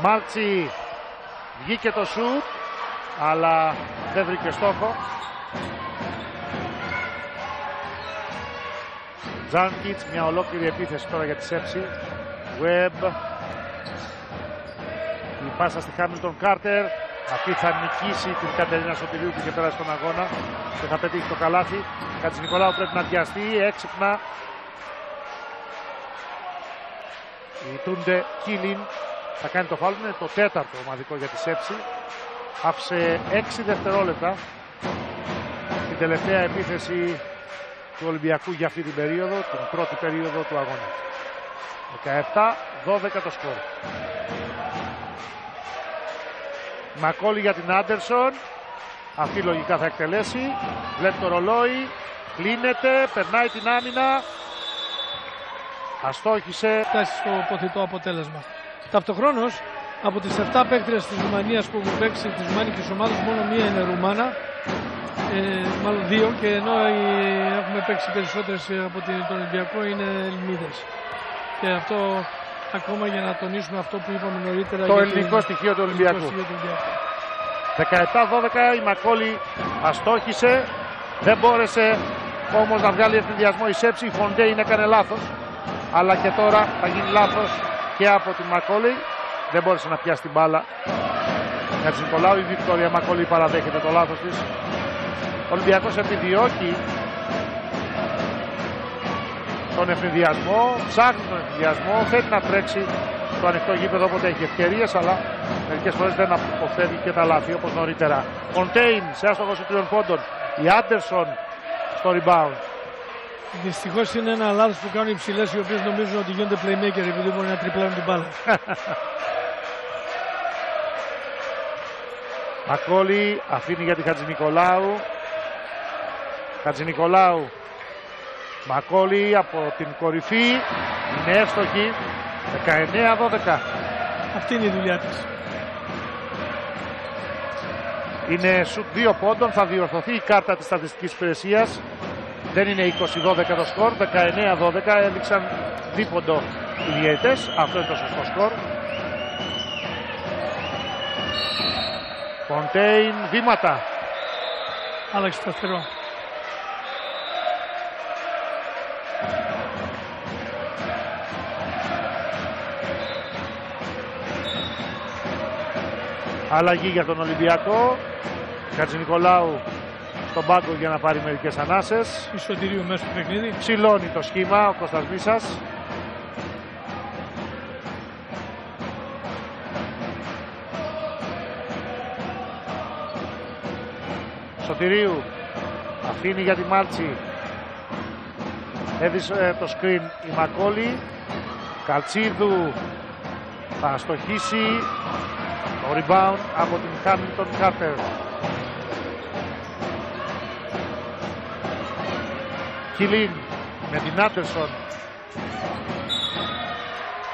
Μάλτσι βγήκε το σουτ αλλά δεν βρήκε στόχο. Τζάνκιτς, μια ολόκληρη επίθεση τώρα για τη Σέψη. Webb. Η πάσα στη Χάμιλτον Κάρτερ. Αυτή θα νικήσει την Κατερίνα Σωτηρίου που είχε πέρασει τον αγώνα και θα πετύχει το καλάθι. Κάτσε Νικολάου πρέπει να πιαστεί έξυπνα. Η Τούντε Κίλιν θα κάνει το φάουλ. Είναι το τέταρτο ομαδικό για τη Σέψη. Άφησε 6 δευτερόλεπτα την τελευταία επίθεση του Ολυμπιακού για αυτή την περίοδο, την πρώτη περίοδο του αγώνα. 17-12 το σκορ. Μακόλη για την Άντερσον. Αυτή λογικά θα εκτελέσει. Βλέπει το ρολόι. Κλείνεται. Περνάει την άμυνα. Αστόχησε. Φτάσει στο ποθητό αποτέλεσμα. Ταυτοχρόνως από τις 7 παίκτρες της Ρουμανίας που έχουν παίξει τη Ρουμάνικη ομάδα, μόνο μία είναι Ρουμάνα. Ε, μάλλον δύο και ενώ οι, έχουμε παίξει περισσότερες από την, τον Ολυμπιακό είναι Ελληνίδες. Και αυτό ακόμα για να τονίσουμε αυτό που είπαμε νωρίτερα. Το για ελληνικό στοιχείο του Ολυμπιακού. στοιχείο του Ολυμπιακού. 17-12 η Μακόλη αστόχησε. Δεν μπόρεσε όμως να βγάλει ευθυνδιασμό η Σέψη. Η Φοντέιν έκανε λάθος. Αλλά και τώρα θα γίνει λάθος και από την Μακόλη. Δεν μπόρεσε να πιάσει την μπάλα. Για τη Νικολάου η Βικτόρια Μακόλη παραδέχεται το λάθος της. Ο Ολυμπιακός επιδιώκει τον ευθυνδιασμό, ψάχνει τον ευθυνδιασμό, θέλει να τρέξει στο ανοιχτό γήπεδο όποτε έχει ευκαιρίες, αλλά μερικές φορές δεν αποφεύγει και τα λάθη όπως νωρίτερα. Κοντέιν σε άστοχο σε τριών πόντων. Η Άντερσον στο rebound. Δυστυχώς είναι ένα λάθος που κάνουν οι ψηλές οι οποίες νομίζουν ότι γίνονται playmaker επειδή μπορεί να τριπλάνουν την μπάλα. Μακόλη αφήνει για τη Χατζηνικολάου. Χατζηνικολάου. Μακόλη από την κορυφή. Είναι εύστοχη. 19-12. Αυτή είναι η δουλειά της. Είναι σουτ δύο πόντων. Θα διορθωθεί η κάρτα της στατιστικής υπηρεσίας. Δεν είναι 20-12 το σκορ. 19-12 έδειξαν δίποντο οι διαιτές. Αυτό είναι το σωστό σκορ. Φοντέιν, βήματα. Άλλαξε το φτερό. Αλλαγή για τον Ολυμπιακό. Χατζηνικολάου στον πάγκο για να πάρει μερικές ανάσες. Ισοτηρίου μέσα στο παιχνίδι. Ψηλώνει το σχήμα ο Κώστας Μίσας. Σωτηρίου αφήνει για τη Μάλτσι. Έδισε ε, το σκριν η Μακόλη. Καλτσίδου θα αστοχίσει το rebound από την Χάμιλτον Κάρτερ. Κιλίν με την Άντερσον.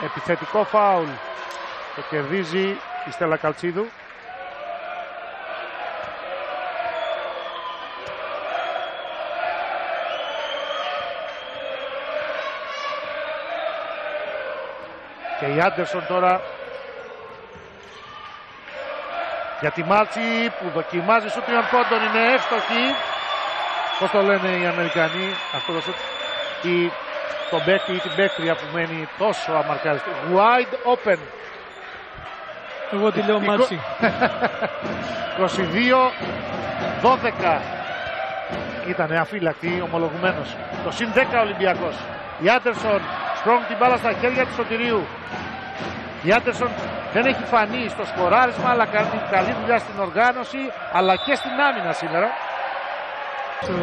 Επιθετικό φάουλ. Το κερδίζει η Στέλλα Καλτσίδου. Και η Άντερσον τώρα για τη Μάλτσι που δοκιμάζει σου τριών πόντων είναι εύστοχη. Πώς το λένε οι Αμερικανοί αυτό το σουτ; Η, το παίκτη ή την παίκτρια που μένει τόσο αμαρκάριστη. Wide open. Εγώ τη λέω Μάτσι. 22-12 ήταν αφύλακτη, ομολογουμένος. Το συν 10 Ολυμπιακός. Η Άντερσον σπρώχνει την μπάλα στα χέρια του Σωτηρίου. Η Άντερσον δεν έχει φανεί στο σκοράρισμα, αλλά κάνει καλή δουλειά στην οργάνωση, αλλά και στην άμυνα σήμερα. Το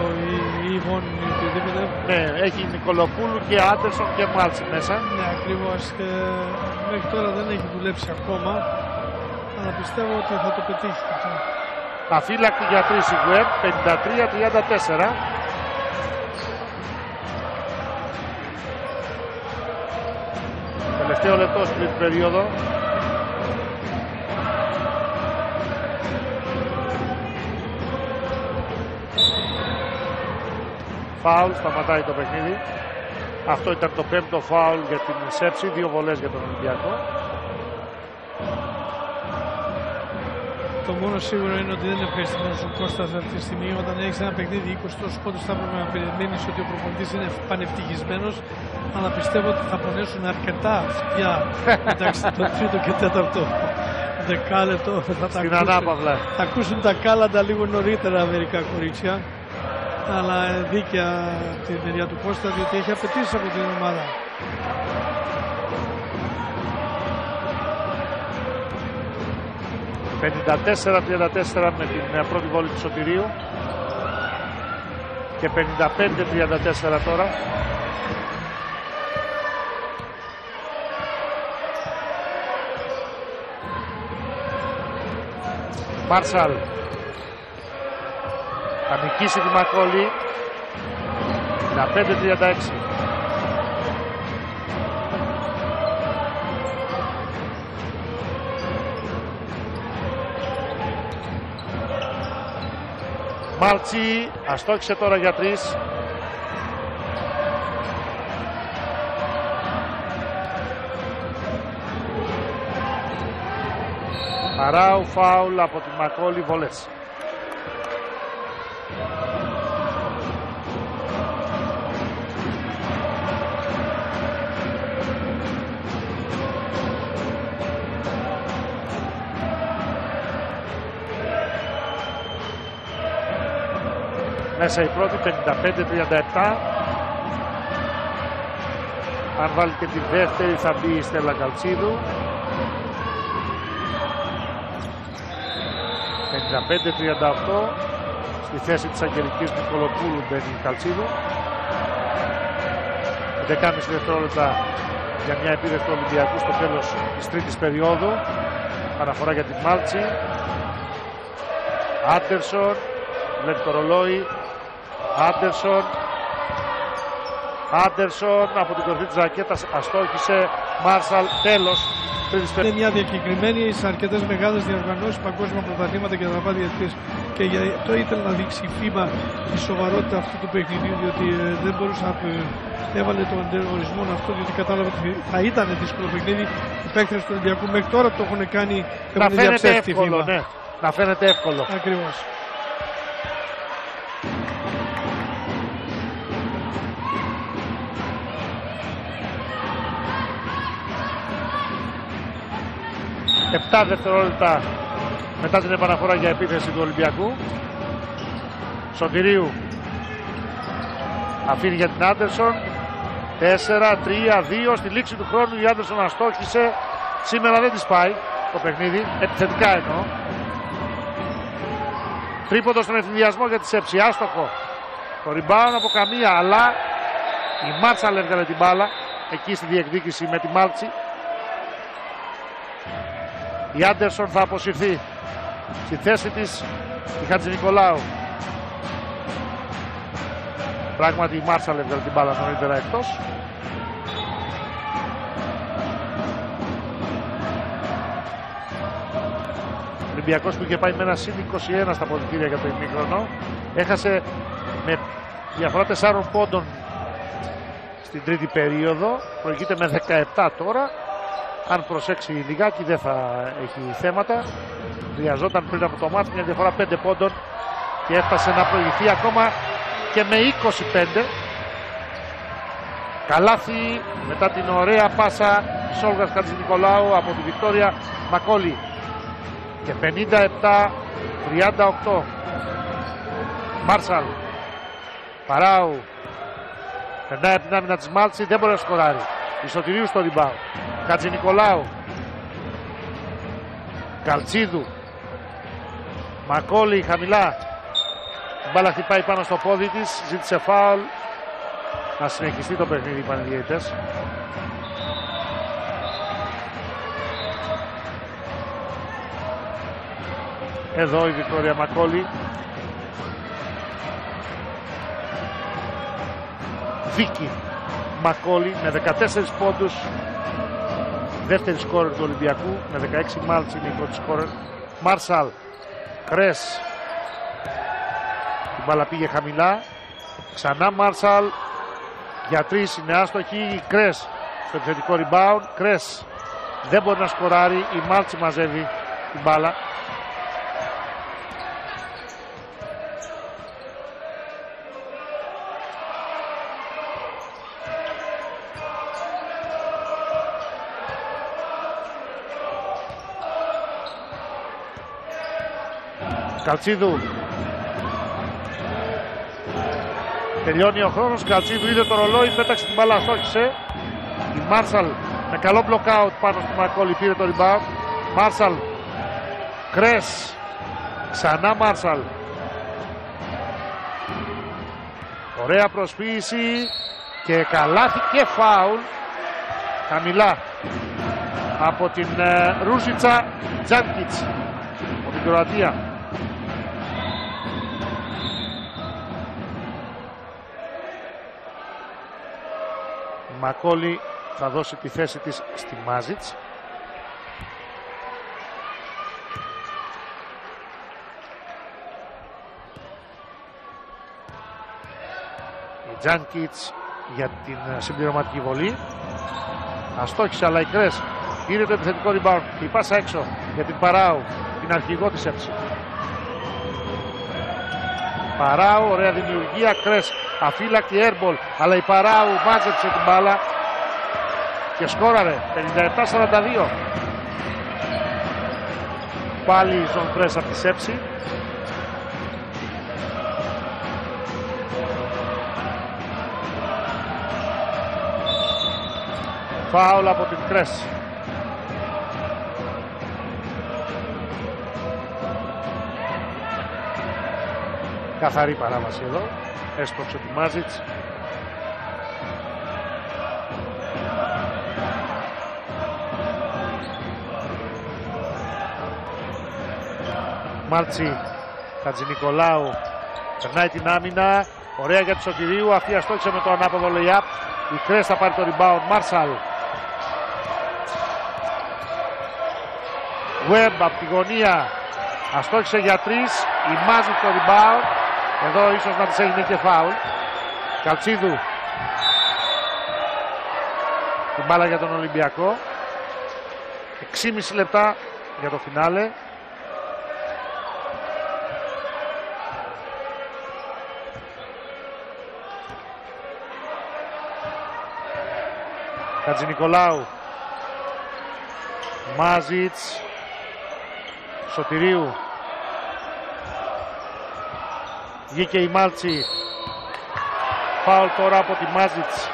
η Ιβόν ή οτιδήποτε. Ναι, έχει Νικολοπούλου και Άντερσον και Μάλτσι μέσα. Ναι, ακριβώς. Και μέχρι τώρα δεν έχει δουλέψει ακόμα. Αλλά πιστεύω ότι θα το πετύχει αυτό. Αφύλακτη για τρεις η Γουέμ, 53-34. Τελευταίο λεπτό στην τρίτη περίοδο. Φάουλ, σταματάει το παιχνίδι. Αυτό ήταν το πέμπτο φάουλ για την Σέψη, δύο βολές για τον Ολυμπιακό. Το μόνο σίγουρο είναι ότι δεν είναι ευχαριστημένος ο Κώστας αυτή τη στιγμή. Όταν έχεις ένα παιχνίδι 20 τόσους πόντους, θα έπρεπε να περιμένεις ότι ο προπονητής είναι πανευτυχισμένος. Αλλά πιστεύω ότι θα πονέσουν αρκετά αυτιά μεταξύ το τρίτο και τέταρτο δεκάλεπτο. Θα τα Στην ακούσουν, ανάπαυλα. θα ακούσουν τα κάλαντα λίγο νωρίτερα μερικά κορίτσια. Αλλά δίκαια από την μεριά του Κώστα, διότι έχει απαιτήσεις από την ομάδα. – 54-34 με την ε, πρώτη βόλη του Σωτηρίου και 55-34 τώρα. Μάρσαλ θα νικήσει τη Μακόλη. 55-36 Μάλτσι αστόχησε τώρα για τρεις. Αράου φάουλ από τη Μακόλη βολές. Μέσα η πρώτη 55-37. Αν βάλει και τη δεύτερη θα μπει η Στέλλα Καλτσίδου. 55-38 στη θέση της Αγγελικής Νικολοπούλου μπαίνει η Καλτσίδου 11,5 δευτερόλεπτα για μια επίδευση του Ολυμπιακού στο τέλος της τρίτης περίοδου αναφορά για την Μάλτσι Άντερσον βλέπει το ρολόι Άντερσον Άντερσον από την κορφή της ρακέτας αστόχησε Μάρσαλ τέλος τρίτης Είναι περίοδου μια διακεκριμένη σε αρκετές μεγάλες διοργανώσεις, παγκόσμια πρωταθλήματα και θα πάει διεθνή. Και για το ήθελε να δείξει η FIBA τη σοβαρότητα αυτού του παιχνιδιού, διότι ε, δεν μπορούσε να ε, έβαλε τον ορισμό αυτό, διότι κατάλαβε ότι θα ήταν δύσκολο παιχνίδι. Οι παίκτες του Ολυμπιακού μέχρι τώρα το έχουν κάνει, να έχουν φαίνεται διαψεύσει τη εύκολο FIBA. ναι. να φαίνεται εύκολο Ακριβώς. Επτά δευτερόλεπτα μετά την επαναφορά για επίθεση του Ολυμπιακού. Σωτηρίου αφήνει για την Άντερσον. 4, 3, 2 στη λήξη του χρόνου η Άντερσον αστόχησε. Σήμερα δεν της πάει το παιχνίδι, επιθετικά εννοώ. Τρίποντος στον ευθυνδιασμό για τη Σέψη. Άστοχο. Το rebound από καμία, αλλά η Μάρτσαλ έβγαλε την μπάλα εκεί στη διεκδίκηση με τη Μάλτσι. Η Άντερσον θα αποσυρθεί. Στη θέση της η Χατζη Νικολάου. Πράγματι η Μάρσαλ έβγαλε την μπάλα νωρίτερα εκτός. Ολυμπιακός που είχε πάει με ένα συν 21 στα ποδητήρια για το ημίχρονο. Έχασε με διαφορά 4 πόντων στην τρίτη περίοδο. Προηγείται με 17 τώρα. Αν προσέξει λιγάκι δεν θα έχει θέματα. Χρειαζόταν πριν από το μάτι μια διαφορά 5 πόντων και έφτασε να προηγηθεί ακόμα και με 25. Καλάθι μετά την ωραία πάσα της Όλγας Νικολάου από τη Βικτόρια Μακόλη. Και 57-38 Μάρσαλ. Παράου. Περνάει από την άμυνα της Μάλτσι δεν μπορεί να σκοράρει Ισοτηρίου στο ριμπάου Κατζη Νικολάου. Καλτσίδου. Μακόλη χαμηλά. Η μπάλα χτυπάει πάνω στο πόδι της. Ζήτησε φάουλ. Να συνεχιστεί το παιχνίδι οι πανηγυριτές Εδώ η Βικτόρια Μακόλη. Βίκη Μακόλη με 14 πόντους. Δεύτερη σκόρερ του Ολυμπιακού με 16 μάλτσι είναι η πρώτη σκόρερ. Μάρσαλ, Κρές. Η μπάλα πήγε χαμηλά. Ξανά Μάρσαλ. Για τρεις είναι άστοχη. Κρές στο επιθετικό rebound. Κρές δεν μπορεί να σκοράρει. Η Μάλτσι μαζεύει την μπάλα. Καλτσίδου. Τελειώνει ο χρόνος. Καλτσίδου είδε το ρολόι, πέταξε την μπάλα, στόχισε. Η Μάρσαλ με καλό blockout πάνω στο Μακόλη πήρε το rebound. Μάρσαλ. Κρές. Ξανά Μάρσαλ. Ωραία προσποίηση και καλάθι και φάουλ. Χαμηλά από την uh, Ρούζιτσα Τζάνκιτς από την Κροατία. Μακόλη θα δώσει τη θέση της στη Μάζιτς. Η Τζάνκιτς για την ε, συμπληρωματική βολή. Αστόχησε αλλά η Κρές πήρε το επιθετικό rebound και η πάσα έξω για την Παράου, την αρχηγό της έψη. Παράου, ωραία δημιουργία, Κρές αφύλακτη airball, αλλά η Παράου μάζεψε την μπάλα και σκόραρε 57-42. Πάλι η Ζων Πρέσ από τη Σέψη. Φάουλ από την Κρέσ. Καθαρή παράβαση εδώ. Έσπρωξε τη Μάζιτς. Μάρτσι Χατζηνικολάου περνάει την άμυνα. Ωραία για τη Σωτηρίου. Αυτή αστόχησε με το ανάποδο layup. Η Κρέσ θα πάρει το rebound. Μάρσαλ. Web από τη γωνία. Αστόχησε για τρεις. Η Μάζη το rebound. Εδώ ίσως να της έγινε και φάουλ. Καλτσίδου. Την μπάλα για τον Ολυμπιακό. 6,5 λεπτά για το φινάλε. Νικολάου. Μάζιτς. Σωτηρίου. Βγήκε η Μάλτσι. πάω τώρα από τη Μάζιτς.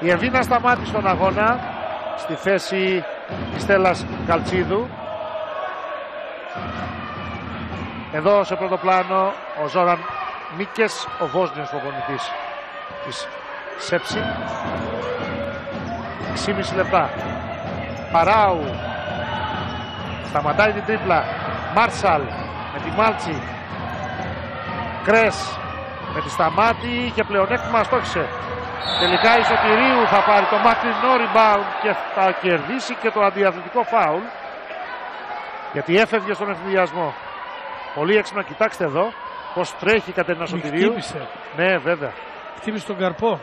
Η Εβίνα σταμάτησε τον αγώνα στη θέση Στέλλας Καλτσίδου. Εδώ σε πρώτο πλάνο ο Ζόραν Μίκες, ο Βόσνιος προπονητής της Σέψη. 6,5 λεπτά. Παράου. Σταματάει την τρίπλα. Μάρσαλ με τη Μάλτσι. Κρές με τη Σταμάτη. Είχε πλεονέκτημα, αστόχησε. Τελικά η Σωτηρίου θα πάρει το μακρινό rebound και θα κερδίσει και το αντιαθλητικό φάουλ. Γιατί έφευγε στον ευθυνδιασμό. Πολύ έξυπνα, κοιτάξτε εδώ πώς τρέχει η Κατερίνα Μη Σωτηρίου. χτύπησε. Ναι, βέβαια. Χτύπησε τον καρπό.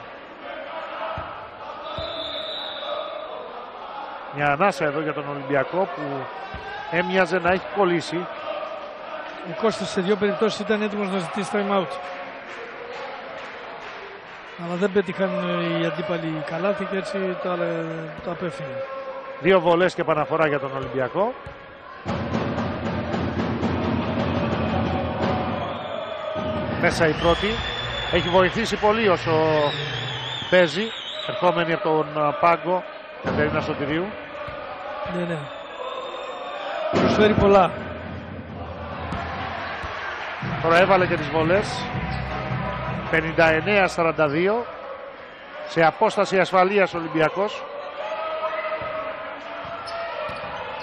Μια ανάσα εδώ για τον Ολυμπιακό που έμοιαζε να έχει κολλήσει. Ο Κώστας σε δύο περιπτώσεις ήταν έτοιμος να ζητήσει time out. Αλλά δεν πέτυχαν ε, οι αντίπαλοι καλάθι και έτσι το, άλλα- το απέφυγε. Δύο βολές και επαναφορά για τον Ολυμπιακό. Μέσα η πρώτη. Έχει βοηθήσει πολύ όσο παίζει. Ερχόμενη από τον α, πάγκο Κατερίνα Σωτηρίου. Ναι, ναι. Προσφέρει πολλά. Τώρα έβαλε και τις βολές. 59-42. Σε απόσταση ασφαλείας ο Ολυμπιακός.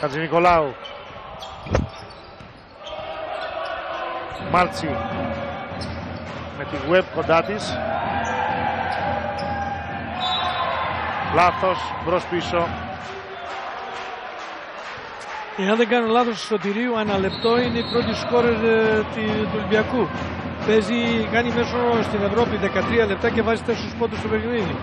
Χατζηνικολάου. Μάλτσι. Με τη web κοντά της. Λάθος, μπρος πίσω. Εάν δεν κάνω λάθος του Σωτηρίου, ένα λεπτό είναι η πρώτη σκόρερ ε, τη- του Ολυμπιακού. Παίζει, κάνει μέσω στην Ευρώπη 13 λεπτά και βάζει 4 πόντους στο παιχνίδι.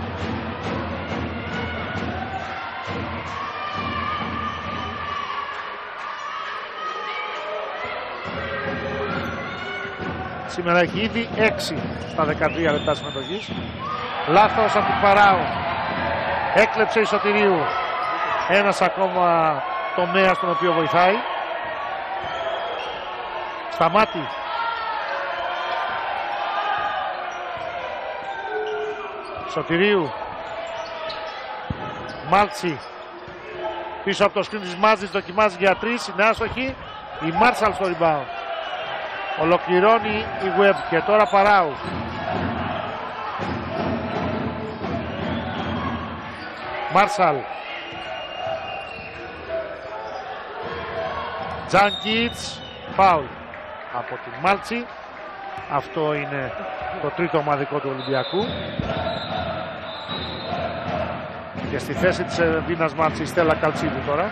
Σήμερα έχει ήδη 6 στα 13 λεπτά συμμετοχής. Λάθος από την Παράου. Έκλεψε η Σωτηρίου. Ένας ακόμα τομέας τον οποίο βοηθάει. Σταμάτη. Σωτηρίου. Μάλτσι. Πίσω από το σκριν της Μάζης δοκιμάζει για τρεις. Είναι άστοχη. Η Μάρσαλ στο rebound. Ολοκληρώνει η Web και τώρα Παράου. Μάρσαλ. Τζάνκιτς. Φάουλ από την Μάλτσι. Αυτό είναι το τρίτο ομαδικό του Ολυμπιακού. Και στη θέση της Βίνας Μάλτσι η Στέλλα Καλτσίδου τώρα.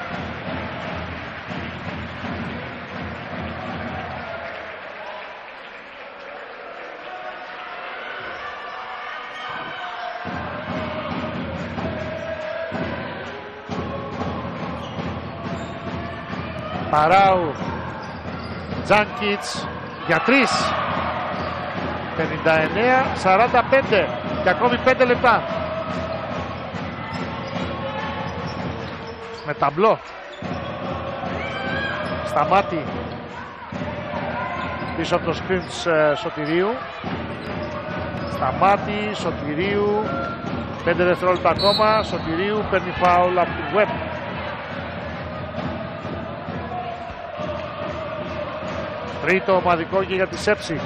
Παράου Τζάνκιτς για τρεις 59-45 και ακόμη 5 λεπτά με ταμπλό. Σταμάτη πίσω από το screen της ε, Σωτηρίου. Σταμάτη, Σωτηρίου. 5 δευτερόλεπτα ακόμα. Σωτηρίου παίρνει φάουλ από την Web. Τρίτο ομαδικό και για τη Σέψη.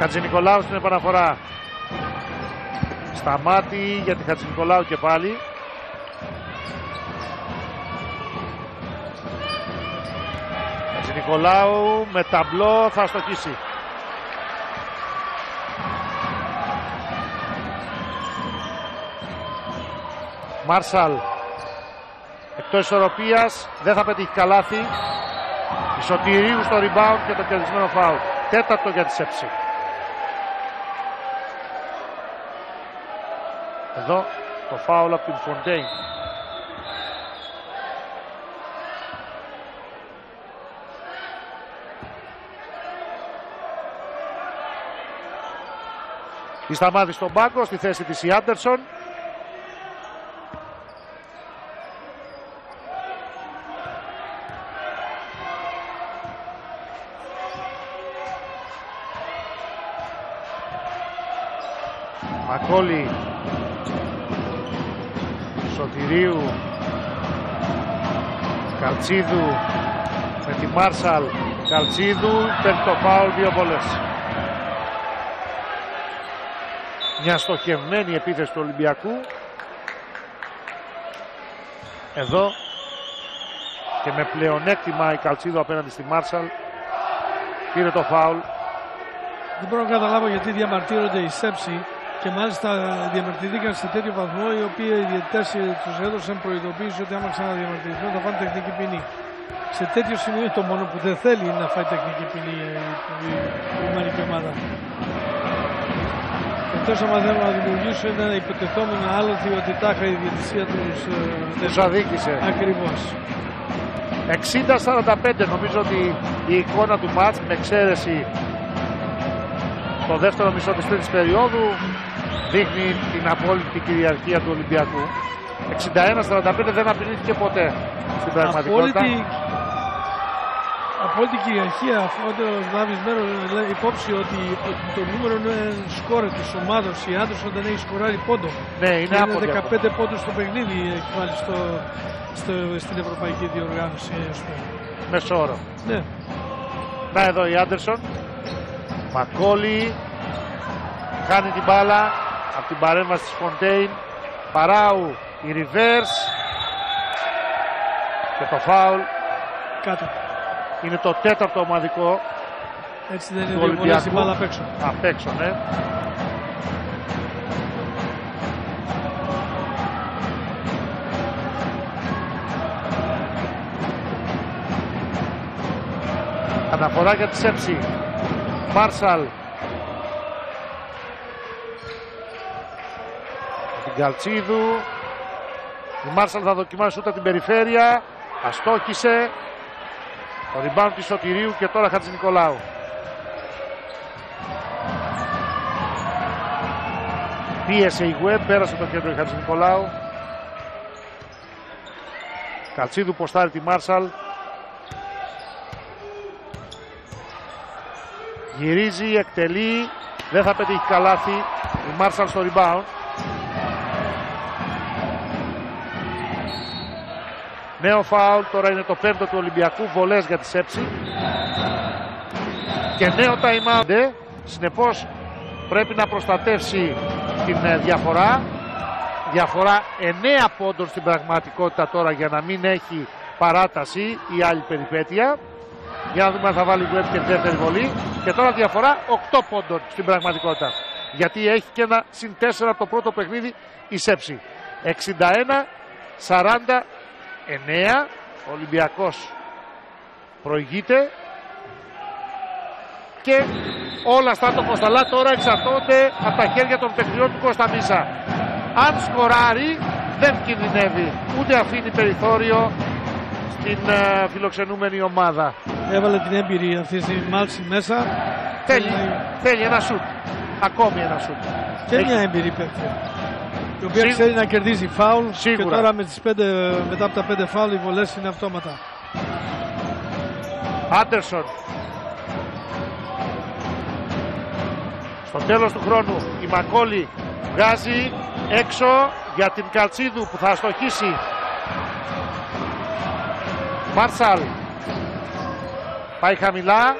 Χατζηνικολάου στην επαναφορά. Σταμάτη για τη Χατζηνικολάου και πάλι. Νικολάου με ταμπλό θα στοχίσει. Μάρσαλ εκτός ισορροπίας δεν θα πετύχει καλάθι. Η Σωτηρίου στο rebound και το κερδισμένο φάουλ. Τέταρτο για τη Σέψη. Εδώ το φάουλ από την Φοντέιν. Η Σταμάτη στον πάγκο, στη θέση της η Άντερσον. Καλτσίδου με τη Μάρσαλ Καλτσίδου παίρνει το φάουλ δύο βολές. Μια στοχευμένη επίθεση του Ολυμπιακού. Εδώ και με πλεονέκτημα η Καλτσίδου απέναντι στη Μάρσαλ. Πήρε το φάουλ. Δεν μπορώ να καταλάβω γιατί διαμαρτύρονται οι Σέψοι και μάλιστα διαμαρτυρήθηκαν σε τέτοιο βαθμό οι οποίοι οι διαιτητές τους έδωσαν προειδοποίηση ότι άμα ξαναδιαμαρτυρηθούν θα φάνε τεχνική ποινή. Σε τέτοιο σημείο το μόνο που δεν θέλει είναι να φάει τεχνική ποινή η, η, η Ρουμανική ομάδα. Εκτός άμα θέλουν να δημιουργήσουν ένα υποτεθόμενο άλοθη ότι τάχα η διαιτησία τους ε, τους αδίκησε Ακριβώς. 60-45 νομίζω ότι η εικόνα του μάτς με εξαίρεση το δεύτερο μισό της τρίτης περίοδου δείχνει την απόλυτη κυριαρχία του Ολυμπιακού. 61-45 δεν απειλήθηκε ποτέ στην πραγματικότητα. Απόλυτη, απόλυτη κυριαρχία αφού όταν λάβεις μέρος υπόψη ότι το νούμερο είναι σκόρ της ομάδα η Άντερσον δεν έχει σκοράρει πόντο. Ναι, Και είναι άποδη. είναι 15 πόντους στο παιχνίδι έχει βάλει στο, στο, στην ευρωπαϊκή διοργάνωση. Ας πούμε. Μεσόωρο. Ναι. Να εδώ η Άντερσον. Μακόλι. Κάνει την μπάλα από την παρέμβαση της Φοντέιν. Παράου η reverse. Και το φάουλ Κάτω. είναι το τέταρτο ομαδικό Έτσι δεν του είναι δύο βολές η Ολυμπιακού. μπάλα απ' έξω. Απ' έξω, ναι. Αναφορά για τη Σέψη. Μάρσαλ. Την Καλτσίδου. Η Μάρσαλ θα δοκιμάσει ούτε την περιφέρεια. Αστόχησε. Το rebound της Σωτηρίου και τώρα Χατζη Νικολάου. Πίεσε η Γουέμ, πέρασε το κέντρο η Χατζη Νικολάου. Καλτσίδου ποστάρει τη Μάρσαλ. Γυρίζει, εκτελεί, δεν θα πετύχει καλάθι. Η Μάρσαλ στο rebound. Νέο φάουλ, τώρα είναι το πέμπτο του Ολυμπιακού, βολές για τη Σέψη. Και νέο time out. Συνεπώς πρέπει να προστατεύσει την ε, διαφορά. Διαφορά 9 πόντων στην πραγματικότητα τώρα για να μην έχει παράταση ή άλλη περιπέτεια. Για να δούμε αν θα βάλει Web και τη δεύτερη βολή. Και τώρα διαφορά 8 πόντων στην πραγματικότητα. Γιατί έχει και ένα συν 4 από το πρώτο παιχνίδι η Σέψη. 61-49. Ο Ολυμπιακός προηγείται. Και όλα στα το Κωνσταλά τώρα εξαρτώνται από τα χέρια των παιχτριών του Κώστα Μίσα. Αν σκοράρει δεν κινδυνεύει, ούτε αφήνει περιθώριο στην ε, φιλοξενούμενη ομάδα. Έβαλε την έμπειρη αυτή στη μάλξη μέσα. Θέλει, θέλει ένα σουτ. Ακόμη ένα σουτ. Και Έχει- μια έμπειρη παίκτη. Η οποία Σίγου- ξέρει να κερδίζει φάουλ Σίγουρα. και τώρα με τις πέντε, μετά από τα πέντε φάουλ οι βολές είναι αυτόματα. Άντερσον. Στο τέλος του χρόνου η Μακόλη βγάζει έξω για την Καλτσίδου που θα αστοχίσει. Μάρσαλ. Πάει χαμηλά.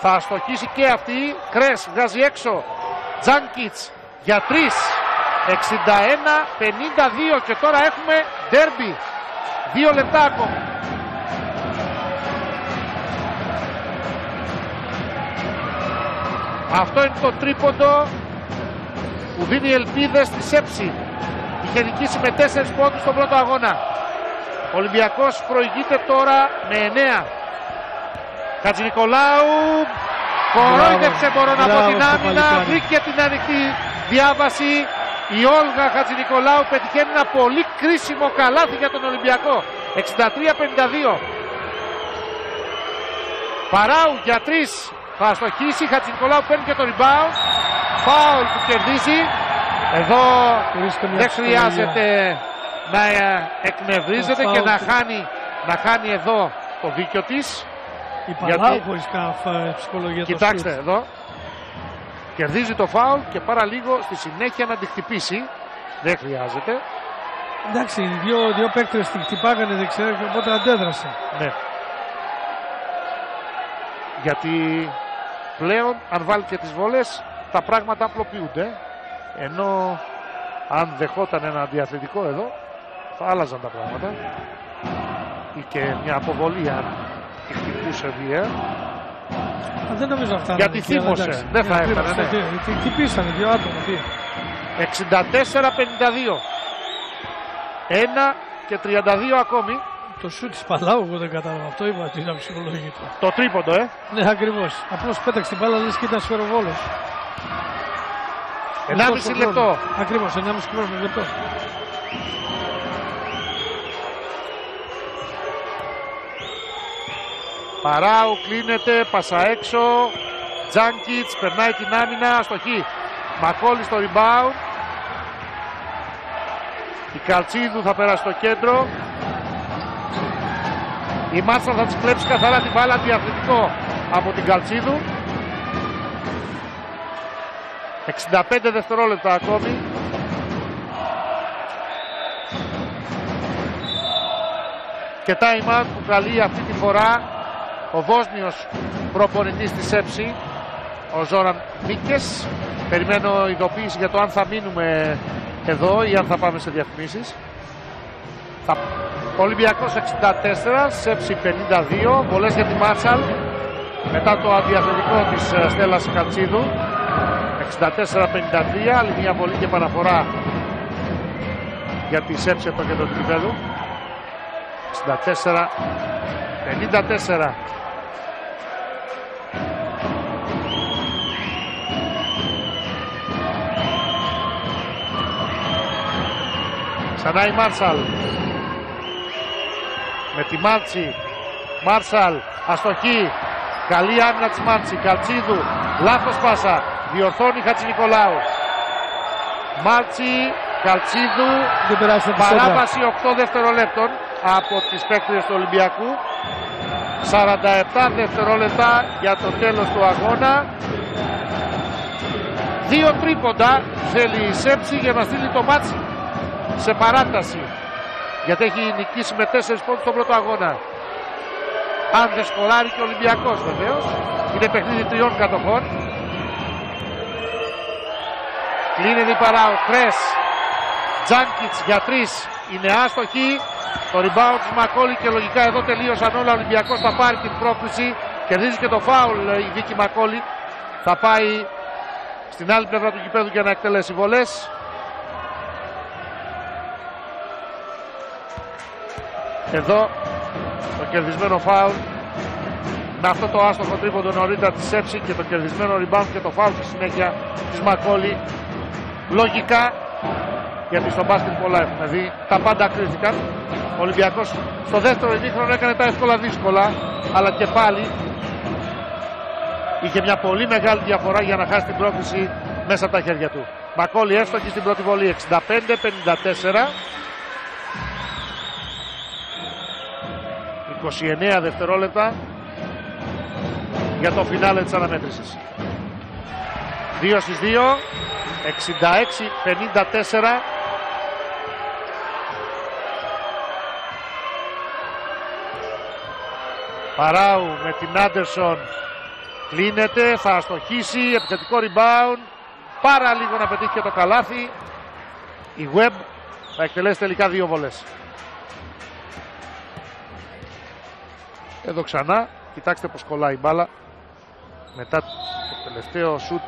Θα αστοχίσει και αυτή. Κρές βγάζει έξω. Τζάνκιτς για τρεις. 61-52 και τώρα έχουμε ντέρμπι. Δύο λεπτά ακόμα. Αυτό είναι το τρίποντο που δίνει ελπίδες στη Σέψη. Είχε νικήσει με 4 πόντους στον πρώτο αγώνα. Ο Ολυμπιακός προηγείται τώρα με 9. Χατζηνικολάου κορόιδεψε μπορώ να πω Μπράβο την στο άμυνα, παλικάρι. βρήκε την ανοιχτή διάβαση. Η Όλγα Χατζηνικολάου πετυχαίνει ένα πολύ κρίσιμο καλάθι για τον Ολυμπιακό. 63-52. Παράου για τρεις θα αστοχίσει. Χατζηνικολάου παίρνει και το rebound. φάουλ που κερδίζει. Εδώ Χωρίς καμιά δεν ψυχολογία. χρειάζεται να ε, εκνευρίζεται Το και φάουλ να του. χάνει, να χάνει εδώ το δίκιο της. Η Γιατί- Παλάου χωρίς καμιά φα- ψυχολογία το Κοιτάξτε σουτ. εδώ. Κερδίζει το φάουλ και πάρα λίγο στη συνέχεια να τη χτυπήσει. Δεν χρειάζεται. Εντάξει, οι δύο, δύο παίκτες την χτυπάγανε δεξιά και οπότε αντέδρασε. Ναι. Γιατί πλέον αν βάλει και τις βολές τα πράγματα απλοποιούνται. Ενώ αν δεχόταν ένα διαθετικό εδώ θα άλλαζαν τα πράγματα. Ή και μια αποβολή αν τη χτυπούσε βία. Α, δεν νομίζω αυτά. Γιατί είναι εκεί, αλλά θύμωσε. εντάξει. Δεν θα Ναι, έφτανε, θύμωσε, ναι. τι- τι- Χτυπήσανε δύο άτομα. Τι. 64-52. 1 και 32 ακόμη. Το σουτ της Παλάου εγώ δεν κατάλαβα. Αυτό είπα ότι ήταν ψυχολογικό. Το τρίποντο, ε. Ναι, ακριβώς. Απλώς πέταξε την μπάλα λες και ήταν σφαιροβόλος. 1,5 λεπτό. Ακριβώς, 1,5 χρόνο λεπτό. Παράου κλείνεται, πασα έξω. Τζάνκιτς περνάει την άμυνα, αστοχή. Μακόλη στο rebound. Η Καλτσίδου θα περάσει στο κέντρο. Η Μάτσα θα της κλέψει καθαρά την μπάλα διαθετικό από την Καλτσίδου. 65 δευτερόλεπτα ακόμη. Και time out που καλεί αυτή τη φορά ο Βόσνιος προπονητής της ΕΨΗ, ο Ζόραν Μίκες. Περιμένω ειδοποίηση για το αν θα μείνουμε εδώ ή αν θα πάμε σε διαφημίσεις. Θα... Ολυμπιακός 64, έψη 52, βολές για τη Μάρσαλ Μετά το αδιαθετικό της ε, Στέλλας Κατσίδου. 64-53, άλλη μια βολή και παραφορά για τη Σέψη από το κέντρο του 64 54 Ξανά η Μάρσαλ. Με τη Μάρτσι Μάρσαλ αστοχή. Καλή άμυνα της Μάρτσι Καλτσίδου λάθος πάσα. Διορθώνει Χατζη Νικολάους. Μάρτσι Καλτσίδου. Δεν περάσει από τη σέντρα. Παράβαση 8 δευτερολέπτων από τις παίκτες του Ολυμπιακού. 47 δευτερόλεπτα για το τέλος του αγώνα. Δύο τρίποντα. Θέλει η Σέψη για να στείλει το μάτσι σε παράταση. Γιατί έχει νικήσει με 4 πόντους στον πρώτο αγώνα. Αν δεν σκοράρει και ο Ολυμπιακός βεβαίως. Είναι παιχνίδι τριών κατοχών. Κλείνεται η παράω. Κρές Τζάνκιτς για τρεις είναι άστοχη. Το rebound της Μακόλη και λογικά εδώ τελείωσαν όλα. Ο Ολυμπιακός θα πάρει την πρόκληση. Κερδίζει και το φάουλ η Βίκη Μακόλη. Θα πάει στην άλλη πλευρά του γηπέδου για να εκτελέσει βολές. Εδώ το κερδισμένο φάουλ με αυτό το άστοχο τρίποντο νωρίτερα της Έψη και το κερδισμένο rebound και το φάουλ στη συνέχεια της Μακόλη. Λογικά γιατί στο μπάσκετ πολλά έχουμε δει. Τα πάντα κρίθηκαν. Ο Ολυμπιακός στο δεύτερο ημίχρονο έκανε τα εύκολα δύσκολα, αλλά και πάλι είχε μια πολύ μεγάλη διαφορά για να χάσει την πρόκληση μέσα από τα χέρια του. Μακόλη εύστοχη στην πρώτη βολή 65-54. ...29 δευτερόλεπτα... ...για το φινάλε της αναμέτρησης. 2 στις 2... 66-54 Παράου με την Άντερσον κλείνεται, θα αστοχίσει, επιθετικό rebound πάρα λίγο να πετύχει και το καλάθι. Η Web θα εκτελέσει τελικά δύο βολές εδώ ξανά. Κοιτάξτε πως κολλάει η μπάλα. Μετά το τελευταίο σουτ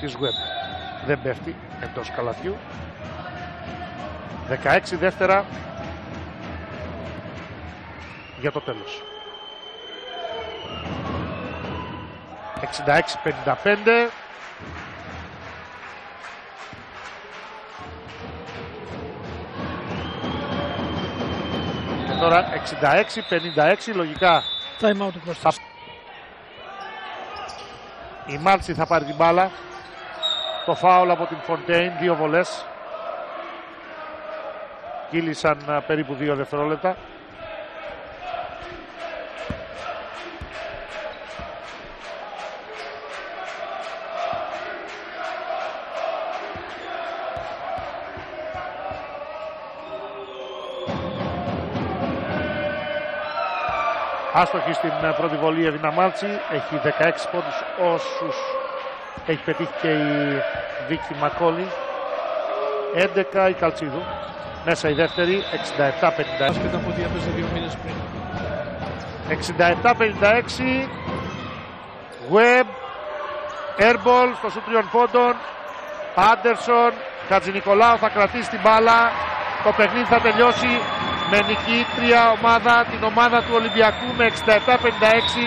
της Web δεν πέφτει εντός καλαθιού. 16 δεύτερα για το τέλος. 66-55 τώρα 66-56 λογικά Time out του Κώστας. η Μάλτσι θα πάρει την μπάλα το φάουλ από την Φοντέιν, δύο βολές. Κύλησαν α, περίπου δύο δευτερόλεπτα. Άστοχη στην ε, πρώτη βολή η Εβίνα Μάλτσι. Έχει 16 πόντους όσους έχει πετύχει και η Βίκη Μακόλη. 11 η Καλτσίδου. Μέσα η δεύτερη, 67-50. Άσχετα από ότι έπαιζε δύο μήνες πριν. 67-56. Web. Airball στο σου τριών πόντων. Άντερσον. Χατζηνικολάου θα κρατήσει την μπάλα. Το παιχνίδι θα τελειώσει με νικήτρια ομάδα, την ομάδα του Ολυμπιακού με 67-56.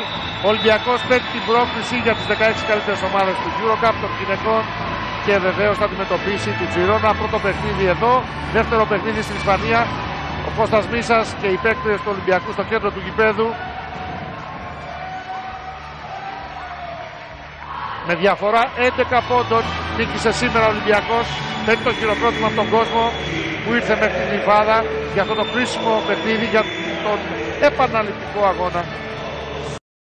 Ο Ολυμπιακός παίρνει την πρόκληση για τις 16 καλύτερες ομάδες του Eurocup των γυναικών και βεβαίως θα αντιμετωπίσει την Τζιρόνα. Πρώτο παιχνίδι εδώ, δεύτερο παιχνίδι στην Ισπανία. Ο Κώστας Μίσας και οι παίκτες του Ολυμπιακού στο κέντρο του γηπέδου. Με διαφορά 11 πόντων νίκησε σήμερα ο Ολυμπιακός. Παίρνει το χειροκρότημα από τον κόσμο που ήρθε μέχρι την Ιφάδα για αυτό το κρίσιμο παιχνίδι για τον επαναληπτικό αγώνα